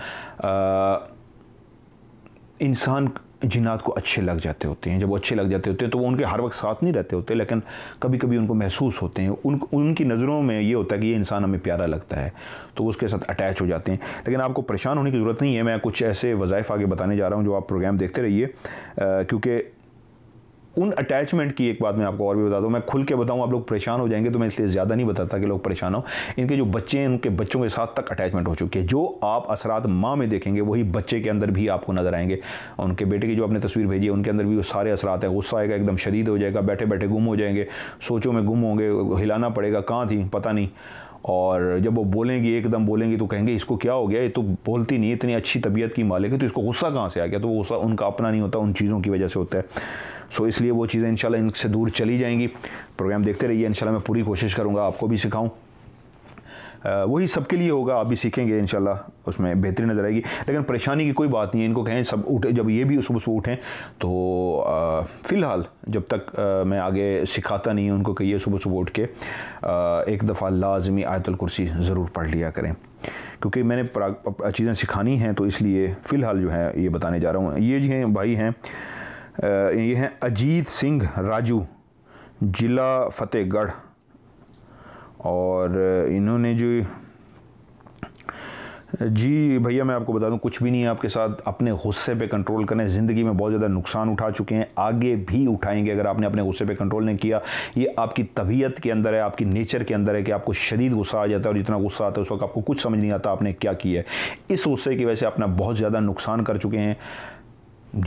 इंसान जिन्नात को अच्छे लग जाते होते हैं। जब वो अच्छे लग जाते होते हैं तो वो उनके हर वक्त साथ नहीं रहते होते, लेकिन कभी कभी उनको महसूस होते हैं। उन, उनकी नज़रों में ये होता है कि ये इंसान हमें प्यारा लगता है तो उसके साथ अटैच हो जाते हैं। लेकिन आपको परेशान होने की ज़रूरत नहीं है। मैं कुछ ऐसे वज़ाइफ आगे बताने जा रहा हूँ, जो आप प्रोग्राम देखते रहिए क्योंकि उन अटैचमेंट की एक बात मैं आपको और भी बता दूँ, मैं खुल के बताऊँ, आप लोग परेशान हो जाएँगे तो मैं इसलिए ज़्यादा नहीं बताता कि लोग परेशान हो। इनके जो बच्चे हैं, उनके बच्चों के साथ तक अटैचमेंट हो चुकी है। जो आप असरात माँ में देखेंगे, वही बच्चे के अंदर भी आपको नज़र आएँगे। उनके बेटे की जो आपने तस्वीर भेजी है, उनके अंदर भी वो सारे असरात हैं। गुस्सा आएगा, एकदम शदीद हो जाएगा बैठे बैठे गुम हो जाएँगे। सोचों में गुम होंगे, हिलाना पड़ेगा, कहाँ थी? पता नहीं। और जब वो बोलेंगी, एकदम बोलेंगी तो कहेंगे, इसको क्या हो गया? ये तो बोलती नहीं, इतनी अच्छी तबीयत की मालिक है तो इसको गुस्सा कहाँ से आ गया? तो वो गुस्सा उनका अपना नहीं होता, उन चीज़ों की वजह से होता है। सो इसलिए वो चीज़ें इंशाल्लाह इनसे दूर चली जाएँगी। प्रोग्राम देखते रहिए, इंशाल्लाह मैं पूरी कोशिश करूँगा, आपको भी सिखाऊँ। वही सबके लिए होगा आप भी सीखेंगे इन उसमें बेहतरी नज़र आएगी। लेकिन परेशानी की कोई बात नहीं है इनको कहें सब उठे जब ये भी सुबह सुबह उठें तो फ़िलहाल जब तक आ, मैं आगे सिखाता नहीं उनको कहिए सुबह सुबह उठ के आ, एक दफ़ा लाजमी आयतल कुर्सी ज़रूर पढ़ लिया करें। क्योंकि मैंने चीज़ें सिखानी हैं तो इसलिए फ़िलहाल जो है ये बताने जा रहा हूँ। ये जी हैं भाई हैं ये हैं अजीत सिंह राजू ज़िला फ़तेहगढ़। और इन्होंने जो जी भैया, मैं आपको बता दूँ, कुछ भी नहीं है आपके साथ। अपने गुस्से पे कंट्रोल करें ज़िंदगी में बहुत ज़्यादा नुकसान उठा चुके हैं। आगे भी उठाएँगे अगर आपने अपने गुस्से पे कंट्रोल नहीं किया। ये आपकी तबीयत के अंदर है, आपकी नेचर के अंदर है कि आपको शदीद गुस्सा आ जाता है और जितना गुस्सा आता है, उस वक्त आपको कुछ समझ नहीं आता आपने क्या किया है। इस गुस्से की वजह से अपना बहुत ज़्यादा नुकसान कर चुके हैं।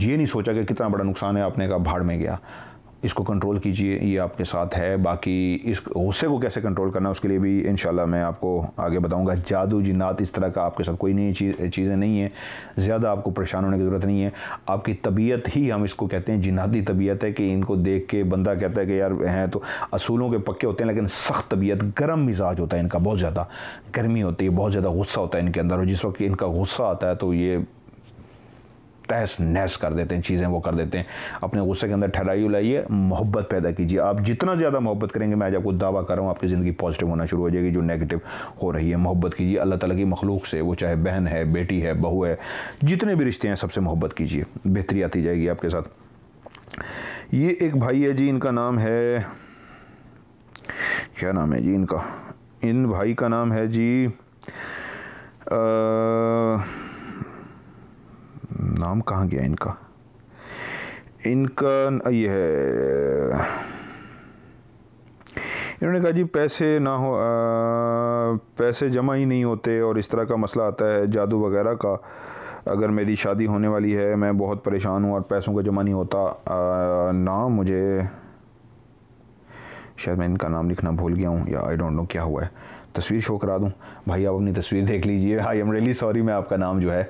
ये नहीं सोचा कि कितना बड़ा नुकसान है, आपने का भाड़ में गया। इसको कंट्रोल कीजिए, ये आपके साथ है। बाकी इस गुस्से को कैसे कंट्रोल करना उसके लिए भी इन मैं आपको आगे बताऊँगा। जादू, जिन्नात, इस तरह का आपके साथ कोई नई चीज़, चीज़ें नहीं है। ज़्यादा आपको परेशान होने की ज़रूरत नहीं है। आपकी तबीयत ही, हम इसको कहते हैं जिन्नाती तबीयत है कि इनको देख के बंदा कहता है कि यार, हैं तो असूलों के पक्के होते हैं, लेकिन सख्त तबीयत, गर्म मिजाज होता है इनका। बहुत ज़्यादा गर्मी होती है, बहुत ज़्यादा गुस्सा होता है इनके अंदर। और जिस वक्त इनका गुस्सा आता है तो ये तहस नहस कर देते हैं चीज़ें वो कर देते हैं। अपने गुस्से के अंदर ठहराई उलाइए मोहब्बत पैदा कीजिए। आप जितना ज़्यादा मोहब्बत करेंगे मैं आज आपको दावा कर रहा हूँ आपकी ज़िंदगी पॉजिटिव होना शुरू हो जाएगी जो नेगेटिव हो रही है। मोहब्बत कीजिए अल्लाह ताला की मखलूक से वो चाहे बहन है बेटी है बहू है जितने भी रिश्ते हैं सबसे मोहब्बत कीजिए। बेहतरी आती जाएगी आपके साथ। ये एक भाई है जी इनका नाम है क्या नाम है जी इनका? इन भाई का नाम है जी आ, नाम कहाँ गया इनका? इनका ये है। इन्होंने कहा जी पैसे ना हो आ, पैसे जमा ही नहीं होते और इस तरह का मसला आता है जादू वगैरह का। अगर मेरी शादी होने वाली है मैं बहुत परेशान हूँ और पैसों का जमा नहीं होता आ, ना मुझे शायद मैं इनका नाम लिखना भूल गया हूँ या आई डोंट नो क्या हुआ है। तस्वीर शो करा दूँ। भाई आप अपनी तस्वीर देख लीजिए। आई एम रियली सॉरी मैं आपका नाम जो है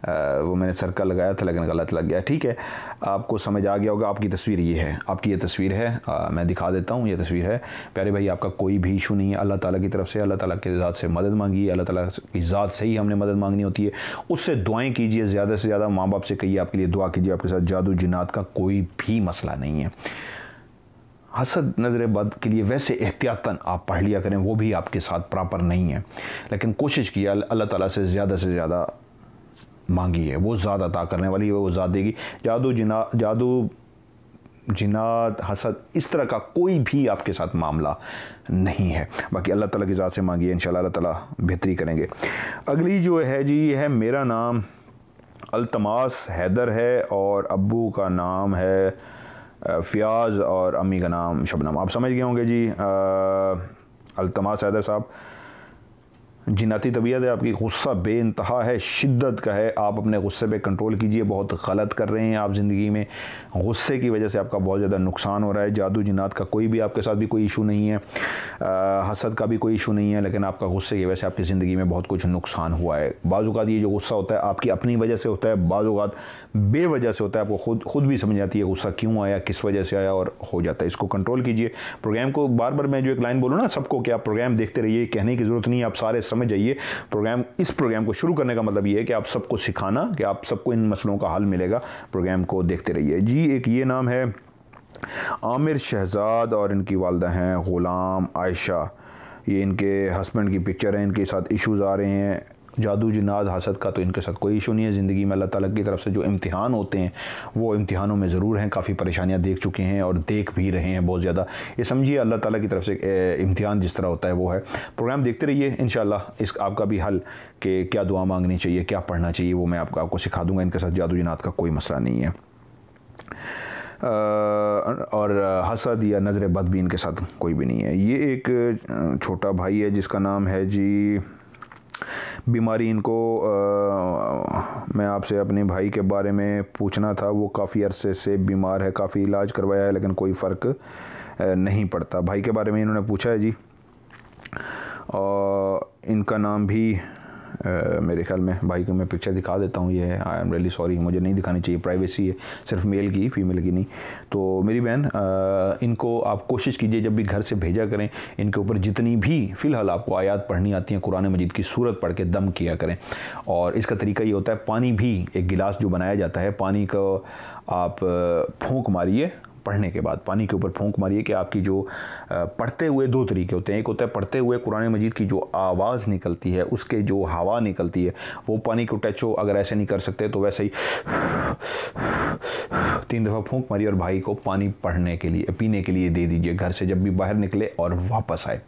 वो मैंने सर्कल लगाया था लेकिन गलत लग गया। ठीक है आपको समझ आ गया होगा आपकी तस्वीर ये है। आपकी ये तस्वीर है आ, मैं दिखा देता हूँ ये तस्वीर है। प्यारे भाई आपका कोई भी इशू नहीं है। अल्लाह ताला की तरफ़ से अल्लाह ताला के ज़ात से मदद मांगी अल्लाह ताला की ज़ात से ही हमने मदद मांगनी होती है। उससे दुआएँ कीजिए ज़्यादा से ज़्यादा माँ बाप से कहिए आपके लिए दुआ कीजिए। आपके साथ जादू जिन्नात का कोई भी मसला नहीं है। हसद नज़र बद के लिए वैसे एहतियातन आप पढ़ लिया करें वो भी आपके साथ प्रॉपर नहीं है। लेकिन कोशिश की अल्लाह ताला से ज़्यादा से ज़्यादा मांगी है। वो ज़्यादा अता करने वाली है, वो ज़्यादा देगी। जादू जिना, जादू जिनात, हसद, इस तरह का कोई भी आपके साथ मामला नहीं है। बाकी अल्लाह ताला की ज़ात से मांगी है इन अल्लाह ताला बेहतरी करेंगे। अगली जो है जी ये है मेरा नाम अल्तमास हैदर है और अब्बू का नाम है फ़ियाज़ और अम्मी का नाम शबनम। आप समझ गए होंगे जी अल्तमास हैदर साहब जिनाती तबीयत है, आपकी गुस्सा बे इंतहा है, शिद्दत का है, आप अपने गुस्से पे कंट्रोल कीजिए, बहुत गलत कर रहे हैं आप ज़िंदगी में। गुस्से की वजह से आपका बहुत ज़्यादा नुकसान हो रहा है, जादू जिनात का कोई भी आपके साथ भी कोई इशू नहीं है हसद का भी कोई इशू नहीं है, लेकिन आपका गुस्से की वजह से आपकी ज़िंदगी में बहुत कुछ नुकसान हुआ है। बाज़ात ये जो गुस्सा होता है, आपकी अपनी वजह से होता है बाज़ात बेवजह से होता है। आपको खुद खुद भी समझ आती है, गुस्सा क्यों आया, किस वजह से आया और हो जाता है। इसको कंट्रोल कीजिए। प्रोग्राम को बार बार मैं जो एक लाइन बोलूँ ना, सबको कि आप प्रोग्राम देखते रहिए, कहने की ज़रूरत नहीं आप सारे समझ जाइए। प्रोग्राम इस प्रोग्राम को शुरू करने का मतलब ये है कि आप सबको सिखाना, कि आप सबको इन मसलों का हल मिलेगा। प्रोग्राम को देखते रहिए। जी, एक ये नाम है, आमिर शहजाद और इनकी वालदा हैं, ग़ुलाम आयशा। ये इनके हस्बैंड की पिक्चर है, इनके साथ इश्यूज़ आ रहे हैं। जादू जिनाद हसद का तो इनके साथ कोई इशू नहीं है। ज़िंदगी में अल्लाह ताला की तरफ़ से जो इम्तिहान होते हैं, वो इम्तिहानों में ज़रूर हैं। काफ़ी परेशानियाँ देख चुके हैं और देख भी रहे हैं बहुत ज़्यादा। ये समझिए, अल्लाह ताला की तरफ़ से इम्तिहान जिस तरह होता है, वो है। प्रोग्राम देखते रहिए इन इस आपका भी हल कि क्या दुआ मांगनी चाहिए, क्या पढ़ना चाहिए, वो मैं आपको आपको सिखा दूँगा। इनके साथ जादू जिनात का कोई मसला नहीं है। और हसद या नज़र बद भी इनके साथ कोई भी नहीं है। ये एक छोटा भाई है जिसका नाम है जी बीमारी इनको आ, मैं आपसे अपने भाई के बारे में पूछना था। वो काफ़ी अरसे से बीमार है काफ़ी इलाज करवाया है लेकिन कोई फ़र्क नहीं पड़ता। भाई के बारे में इन्होंने पूछा है जी। और इनका नाम भी आ, मेरे ख्याल में भाई को मैं पिक्चर दिखा देता हूँ ये। आई एम रियली सॉरी मुझे नहीं दिखानी चाहिए प्राइवेसी है सिर्फ़ मेल की फीमेल की नहीं। तो मेरी बहन इनको आप कोशिश कीजिए जब भी घर से भेजा करें इनके ऊपर जितनी भी फ़िलहाल आपको आयात पढ़नी आती हैं कुरान मजीद की सूरत पढ़ के दम किया करें। और इसका तरीका ये होता है पानी भी एक गिलास जो बनाया जाता है पानी को आप फूंक मारिए पढ़ने के बाद, पानी के ऊपर फूंक मारिए कि आपकी जो पढ़ते हुए दो तरीके होते हैं। एक होता है पढ़ते हुए कुरान मजीद की जो आवाज़ निकलती है, उसके जो हवा निकलती है, वो पानी को टच हो, अगर ऐसे नहीं कर सकते तो वैसे ही तीन दफ़ा फूंक मारिए और भाई को पानी पढ़ने के लिए, पीने के लिए दे दीजिए, घर से जब भी बाहर निकले और वापस आए।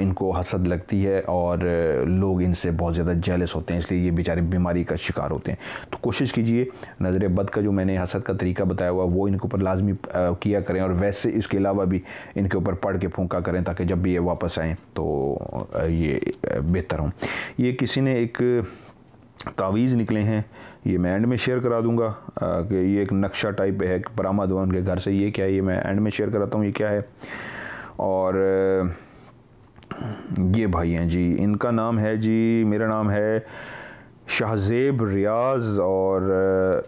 इनको हसद लगती है और लोग इनसे बहुत ज़्यादा जेलस होते हैं, इसलिए ये बेचारे बीमारी का शिकार होते हैं। तो कोशिश कीजिए, नज़र बद का जो मैंने हसद का तरीका बताया हुआ, वो इनके ऊपर लाजमी किया करें और वैसे इसके अलावा भी इनके ऊपर पढ़ के फूका करें ताकि जब भी ये वापस आएँ तो ये बेहतर हों। ये किसी ने एक तावीज़ निकले हैं, ये मैं एंड में शेयर करा दूँगा कि ये एक नक्शा टाइप है बरामद हुआ उनके घर से, ये क्या है, ये मैं एंड में शेयर कराता हूँ, ये क्या है? और ये भाई हैं जी, इनका नाम है जी, मेरा नाम है शाहजेब रियाज और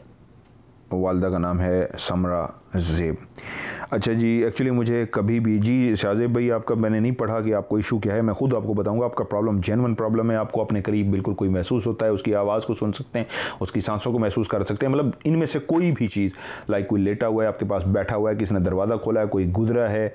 वालदा का नाम है समरा जेब। अच्छा जी एक्चुअली मुझे कभी भी, जी शाहजेब भाई, आपका मैंने नहीं पढ़ा कि आपको इशू क्या है, मैं खुद आपको बताऊँगा, आपका प्रॉब्लम जेनवन प्रॉब्लम है, आपको अपने करीब बिल्कुल कोई महसूस होता है, उसकी आवाज़ को सुन सकते हैं, उसकी सांसों को महसूस कर सकते हैं मतलब इनमें से कोई भी चीज़ लाइक कोई लेटा हुआ है, आपके पास बैठा हुआ है, किसी ने दरवाज़ा खोला है, कोई गुजरा है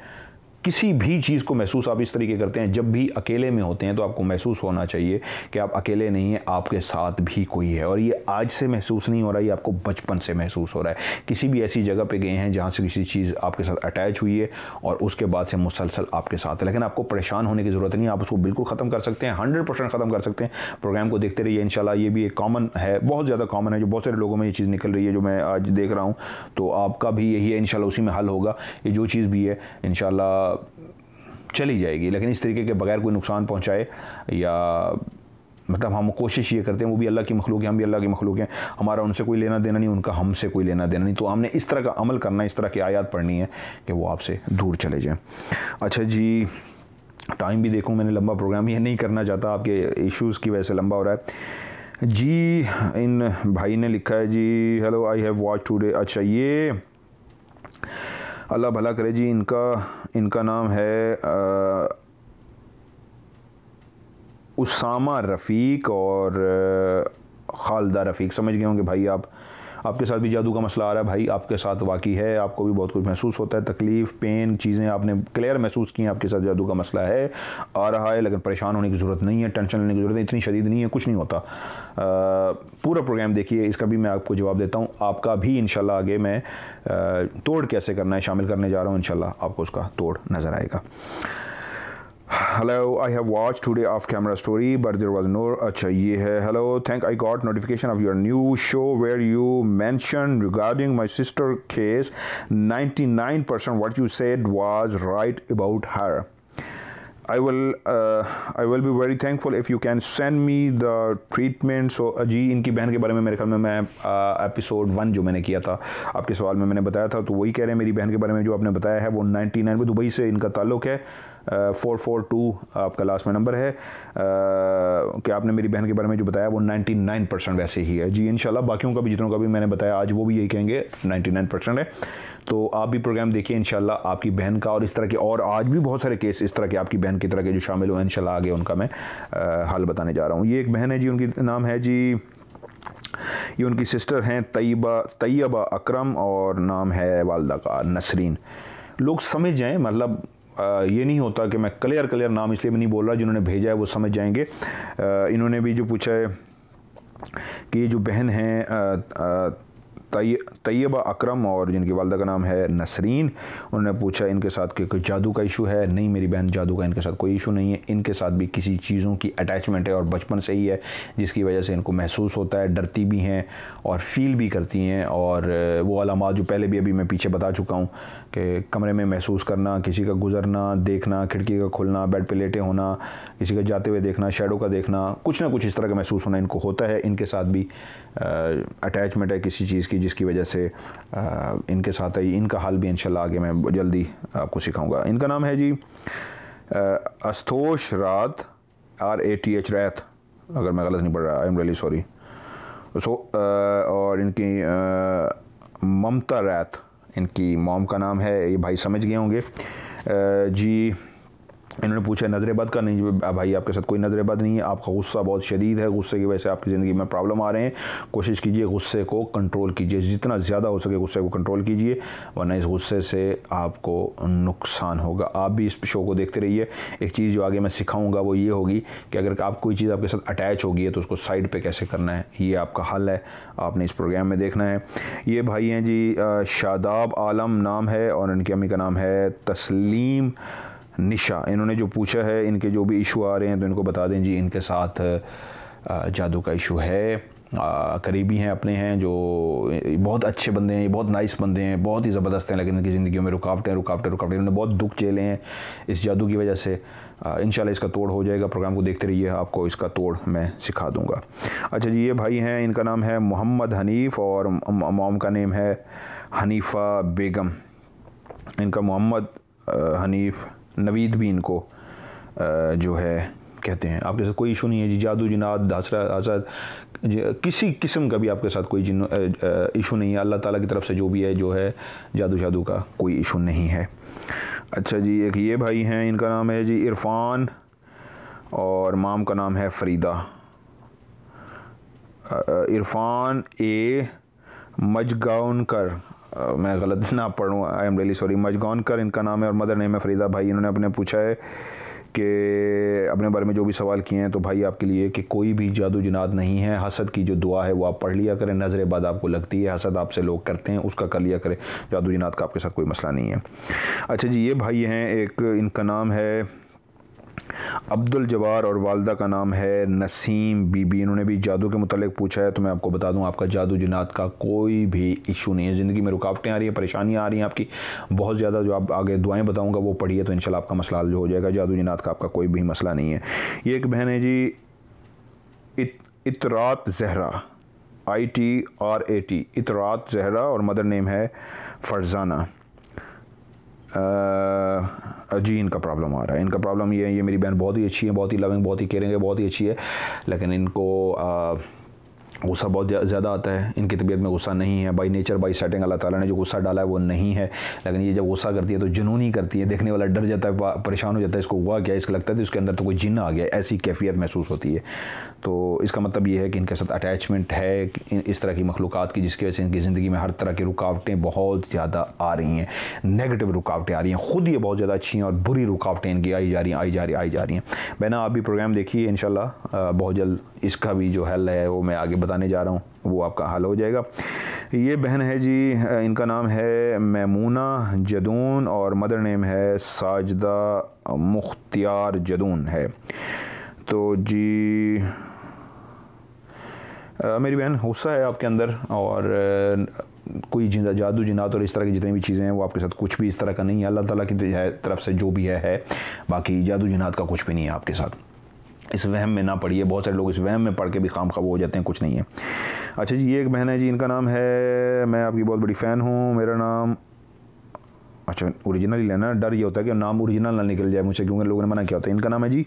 किसी भी चीज़ को महसूस आप इस तरीके करते हैं। जब भी अकेले में होते हैं तो आपको महसूस होना चाहिए कि आप अकेले नहीं हैं, आपके साथ भी कोई है। और ये आज से महसूस नहीं हो रहा, ये आपको बचपन से महसूस हो रहा है। किसी भी ऐसी जगह पे गए हैं, जहाँ से किसी चीज़ आपके साथ अटैच हुई है और उसके बाद से मुसलसल आपके साथ है। लेकिन आपको परेशान होने की ज़रूरत नहीं आप उसको बिल्कुल ख़त्म कर सकते हैं हंड्रेड परसेंट ख़त्म कर सकते हैं। प्रोग्राम को देखते रहिए इन ये भी एक कॉमन है, बहुत ज़्यादा कॉमन है। जो बहुत सारे लोगों में ये चीज़ निकल रही है, जो मैं आज देख रहा हूँ तो आपका भी यही है इन उसी में हल होगा। ये जो चीज़ भी है इन चली जाएगी, लेकिन इस तरीके के बगैर कोई नुकसान पहुँचाए या मतलब हम कोशिश ये करते हैं, वो भी अल्लाह की मखलूक है, हम भी अल्लाह की मखलूक हैं, हमारा उनसे कोई लेना देना नहीं, उनका हमसे कोई लेना देना नहीं। तो हमने इस तरह का अमल करना, इस तरह की आयात पढ़नी है कि वो आपसे दूर चले जाएँ। अच्छा जी टाइम भी देखूँ, मैंने लंबा प्रोग्राम ये नहीं करना चाहता, आपके इश्यूज़ की वजह से लंबा हो रहा है। जी, इन भाई ने लिखा है, जी hello I have watch today अच्छा ये अल्लाह भला करे जी इनका इनका नाम है आ, उसामा रफ़ीक और खालदा रफ़ीक। समझ गए होंगे भाई आप। आपके साथ भी जादू का मसला आ रहा है, भाई आपके साथ वाकई है, आपको भी बहुत कुछ महसूस होता है, तकलीफ़ पेन चीज़ें आपने क्लियर महसूस की हैं, आपके साथ जादू का मसला है, आ रहा है, लेकिन परेशान होने की ज़रूरत नहीं है टेंशन लेने की ज़रूरत नहीं, इतनी शदीद नहीं है, कुछ नहीं होता। पूरा प्रोग्राम देखिए, इसका भी मैं आपको जवाब देता हूँ, आपका भी इन आगे मैं तोड़ कैसे करना है, शामिल करने जा रहा हूँ इन आपको उसका तोड़ नज़र आएगा। Hello I have watch today of camera story but there was no अच्छा ये है। Hello thank I got notification of your new show where you mention regarding my sister खेस ninety nine percent what you said was right about her I will uh, I will be very thankful if you can send me the treatment. So अजी इनकी बहन के बारे में मेरे ख्याल में मैं एपिसोड वन जो मैंने किया था आपके सवाल में मैंने बताया था तो वही कह रहे हैं मेरी बहन के बारे में जो आपने बताया है वो नाइन्टी नाइन में दुबई से इनका ताल्लुक है। फोर फोर टू आपका लास्ट में नंबर है। कि आपने मेरी बहन के बारे में जो बताया, वो 99 परसेंट वैसे ही है। जी, इंशाल्लाह, बाकियों का भी, जितनों का भी मैंने बताया, आज वो भी यही कहेंगे 99 परसेंट है। तो आप भी प्रोग्राम देखिए, इंशाल्लाह, आपकी बहन का, और इस तरह के, और आज भी बहुत सारे केस इस तरह के आपकी बहन की तरह के जो शामिल हुए इंशाल्लाह, आगे उनका मैं हाल बताने जा रहा हूँ। ये एक बहन है जी, उनकी नाम है जी, ये उनकी सिस्टर हैं, तयबा, तैयबा अकरम, और नाम है वालदा का नसरीन। लोग समझ जाएँ मतलब ये नहीं होता कि मैं क्लियर क्लियर नाम इसलिए मैं नहीं बोल रहा जिन्होंने भेजा है, वो समझ जाएँगे। इन्होंने भी जो पूछा है कि ये जो बहन है तैयबा अकरम और जिनकी वालदा का नाम है नसरीन, उन्होंने पूछा, इनके साथ कि कोई जादू का इशू है? नहीं मेरी बहन, जादू का इनके साथ कोई इशू नहीं है। इनके साथ भी किसी चीज़ों की अटैचमेंट है और बचपन से ही है, जिसकी वजह से इनको महसूस होता है, डरती भी हैं और फील भी करती हैं और वो अलामत जो पहले भी अभी मैं पीछे बता चुका हूँ कि कमरे में महसूस करना किसी का गुजरना देखना खिड़की का खुलना बेड पे लेटे होना किसी का जाते हुए देखना शेडो का देखना कुछ ना कुछ इस तरह का महसूस होना इनको होता है। इनके साथ भी अटैचमेंट है किसी चीज़ की जिसकी वजह से आ, इनके साथ ही। इनका हाल भी इंशाल्लाह आगे मैं जल्दी आपको सिखाऊँगा। इनका नाम है जी अस्तोष रात आर ए टी एच रैत। अगर मैं गलत नहीं पढ़ रहा I am really sorry so और इनकी ममता रैत। इनकी मॉम का नाम है ये भाई समझ गए होंगे। जी इन्होंने पूछा, नज़रबद का? नहीं भाई आपके साथ कोई नज़रबद नहीं है। आपका गुस्सा बहुत शदीद है। गुस्से की वजह से आपकी ज़िंदगी में प्रॉब्लम आ रहे हैं। कोशिश कीजिए गुस्से को कंट्रोल कीजिए। जितना ज़्यादा हो सके गुस्से को कंट्रोल कीजिए, वरना इस गुस्से से आपको नुकसान होगा। आप भी इस शो को देखते रहिए। एक चीज़ जो आगे मैं सिखाऊँगा वो ये होगी कि अगर आप कोई चीज़ आपके साथ अटैच होगी तो उसको साइड पर कैसे करना है, ये आपका हल है। आपने इस प्रोग्राम में देखना है। ये भाई हैं जी शादाब आलम नाम है और इनकी अम्मी का नाम है तस्लीम। निशा। इन्होंने जो पूछा है, इनके जो भी इशू आ रहे हैं तो इनको बता दें जी, इनके साथ जादू का इशू है। करीबी हैं, अपने हैं, जो बहुत अच्छे बंदे हैं, बहुत नाइस बंदे हैं, बहुत ही ज़बरदस्त हैं, लेकिन इनकी ज़िंदगी में रुकावटें रुकावटें रुकावटें, इन्होंने बहुत दुख झेले हैं इस जादू की वजह से। इन इसका तोड़ हो जाएगा, प्रोग्राम को देखते रहिए, आपको इसका तोड़ मैं सिखा दूँगा। अच्छा जी, ये भाई हैं, इनका नाम है मोहम्मद हनीफ़ और मोम का नेम है हनीफ़ा बेगम। इनका मोहम्मद हनीफ़ नवीद भी इनको जो है, कहते हैं। आपके साथ कोई इशू नहीं है जी, जादू, जिनात, दासरा, आज़ाद किसी किस्म का भी आपके साथ कोई जिन इशू नहीं है। अल्लाह ताला की तरफ़ से जो भी है, जो है, जादू जादू का कोई इशू नहीं है। अच्छा जी, एक ये भाई हैं, इनका नाम है जी इरफान और माम का नाम है फरीदा। इरफान ए मजगाउनकर। मैं गलत ना पढ़ूँ I am really sorry Majgaonkar इनका नाम है और मदर नेम है फरीदा भाई। इन्होंने अपने पूछा है कि अपने बारे में जो भी सवाल किए हैं तो भाई आपके लिए कि कोई भी जादू जिनाद नहीं है। हसद की जो दुआ है, वो आप पढ़ लिया करें। नज़र बाद आपको लगती है, हसद आपसे लोग करते हैं, उसका कर लिया करें। जादू जिनाद का आपके साथ कोई मसला नहीं है। अच्छा जी, ये भाई हैं, एक इनका नाम है अब्दुल जवार और वालदा का नाम है नसीम बीबी। इन्होंने भी जादू के मतलब पूछा है तो मैं आपको बता दूँ आपका जादू जिनात का कोई भी इशू नहीं है। ज़िंदगी में रुकावटें आ रही हैं परेशानियाँ आ रही हैं आपकी बहुत ज़्यादा जो आप आगे दुआएँ बताऊँगा वो पढ़िए तो इंशाल्लाह आपका मसला जो हो जाएगा। जादू जिनात का आपका कोई भी मसला नहीं है। ये एक बहन है जी इत, Itrat Zahra I T R A T Itrat Zahra और मदर नेम है फ़रजाना। जी, इनका प्रॉब्लम आ रहा है। इनका प्रॉब्लम ये है, ये मेरी बहन बहुत ही अच्छी है, बहुत ही लविंग बहुत ही केयरिंग है, बहुत ही अच्छी है। लेकिन इनको गुस्सा बहुत ज़्यादा आता है। इनकी तबीयत में गुस्सा नहीं है। By nature by setting Allah Taala ने जो गुस्सा डाला है, वो नहीं है। लेकिन ये जब गुस्सा करती है तो जुनूनी करती है। देखने वाला डर जाता है परेशान हो जाता है, इसको हुआ क्या? इसको लगता है तो इसके अंदर तो कोई जिन आ गया, ऐसी कैफियत महसूस होती है। तो इसका मतलब ये है कि इनके साथ अटैचमेंट है इस तरह की मखलूक की, जिसकी वजह से इनकी ज़िंदगी में हर तरह की रुकावटें बहुत ज़्यादा आ रही हैं। नेगेटिव रुकावटें आ रही हैं। ख़ुद ये बहुत ज़्यादा अच्छी हैं और बुरी रुकावटें इनकी आई जा रही आई जा रही आई जा रही हैं। बहना, आप भी प्रोग्राम देखिए इन बहुत जल्द इसका भी जो हल है, वो मैं आगे बताने जा रहा हूँ, वो आपका हल हो जाएगा। ये बहन है जी इनका नाम है मैमूना जदून और मदर नेम है साजदा मुख्तियार जदून है। तो जी मेरी बहन गुस्सा है आपके अंदर और कोई ज़िंदा, जादू जिनात और इस तरह की जितनी भी चीज़ें हैं वो आपके साथ कुछ भी इस तरह का नहीं है। अल्लाह ताला की तरफ़ से जो भी है है, बाकी जादू जिनात का कुछ भी नहीं है आपके साथ। इस वहम में ना पढ़िए बहुत सारे लोग इस वहम में पढ़ के भी खाम खा हो जाते हैं, कुछ नहीं है। अच्छा जी, ये एक बहन है जी, इनका नाम है, मैं आपकी बहुत बड़ी फ़ैन हूँ, मेरा नाम अच्छा ओरिजिनल ही लेना, डर ये होता है कि नाम ओरिजिनल ना निकल जाए मुझे क्योंकि लोगों ने मना किया होता है। इनका नाम है जी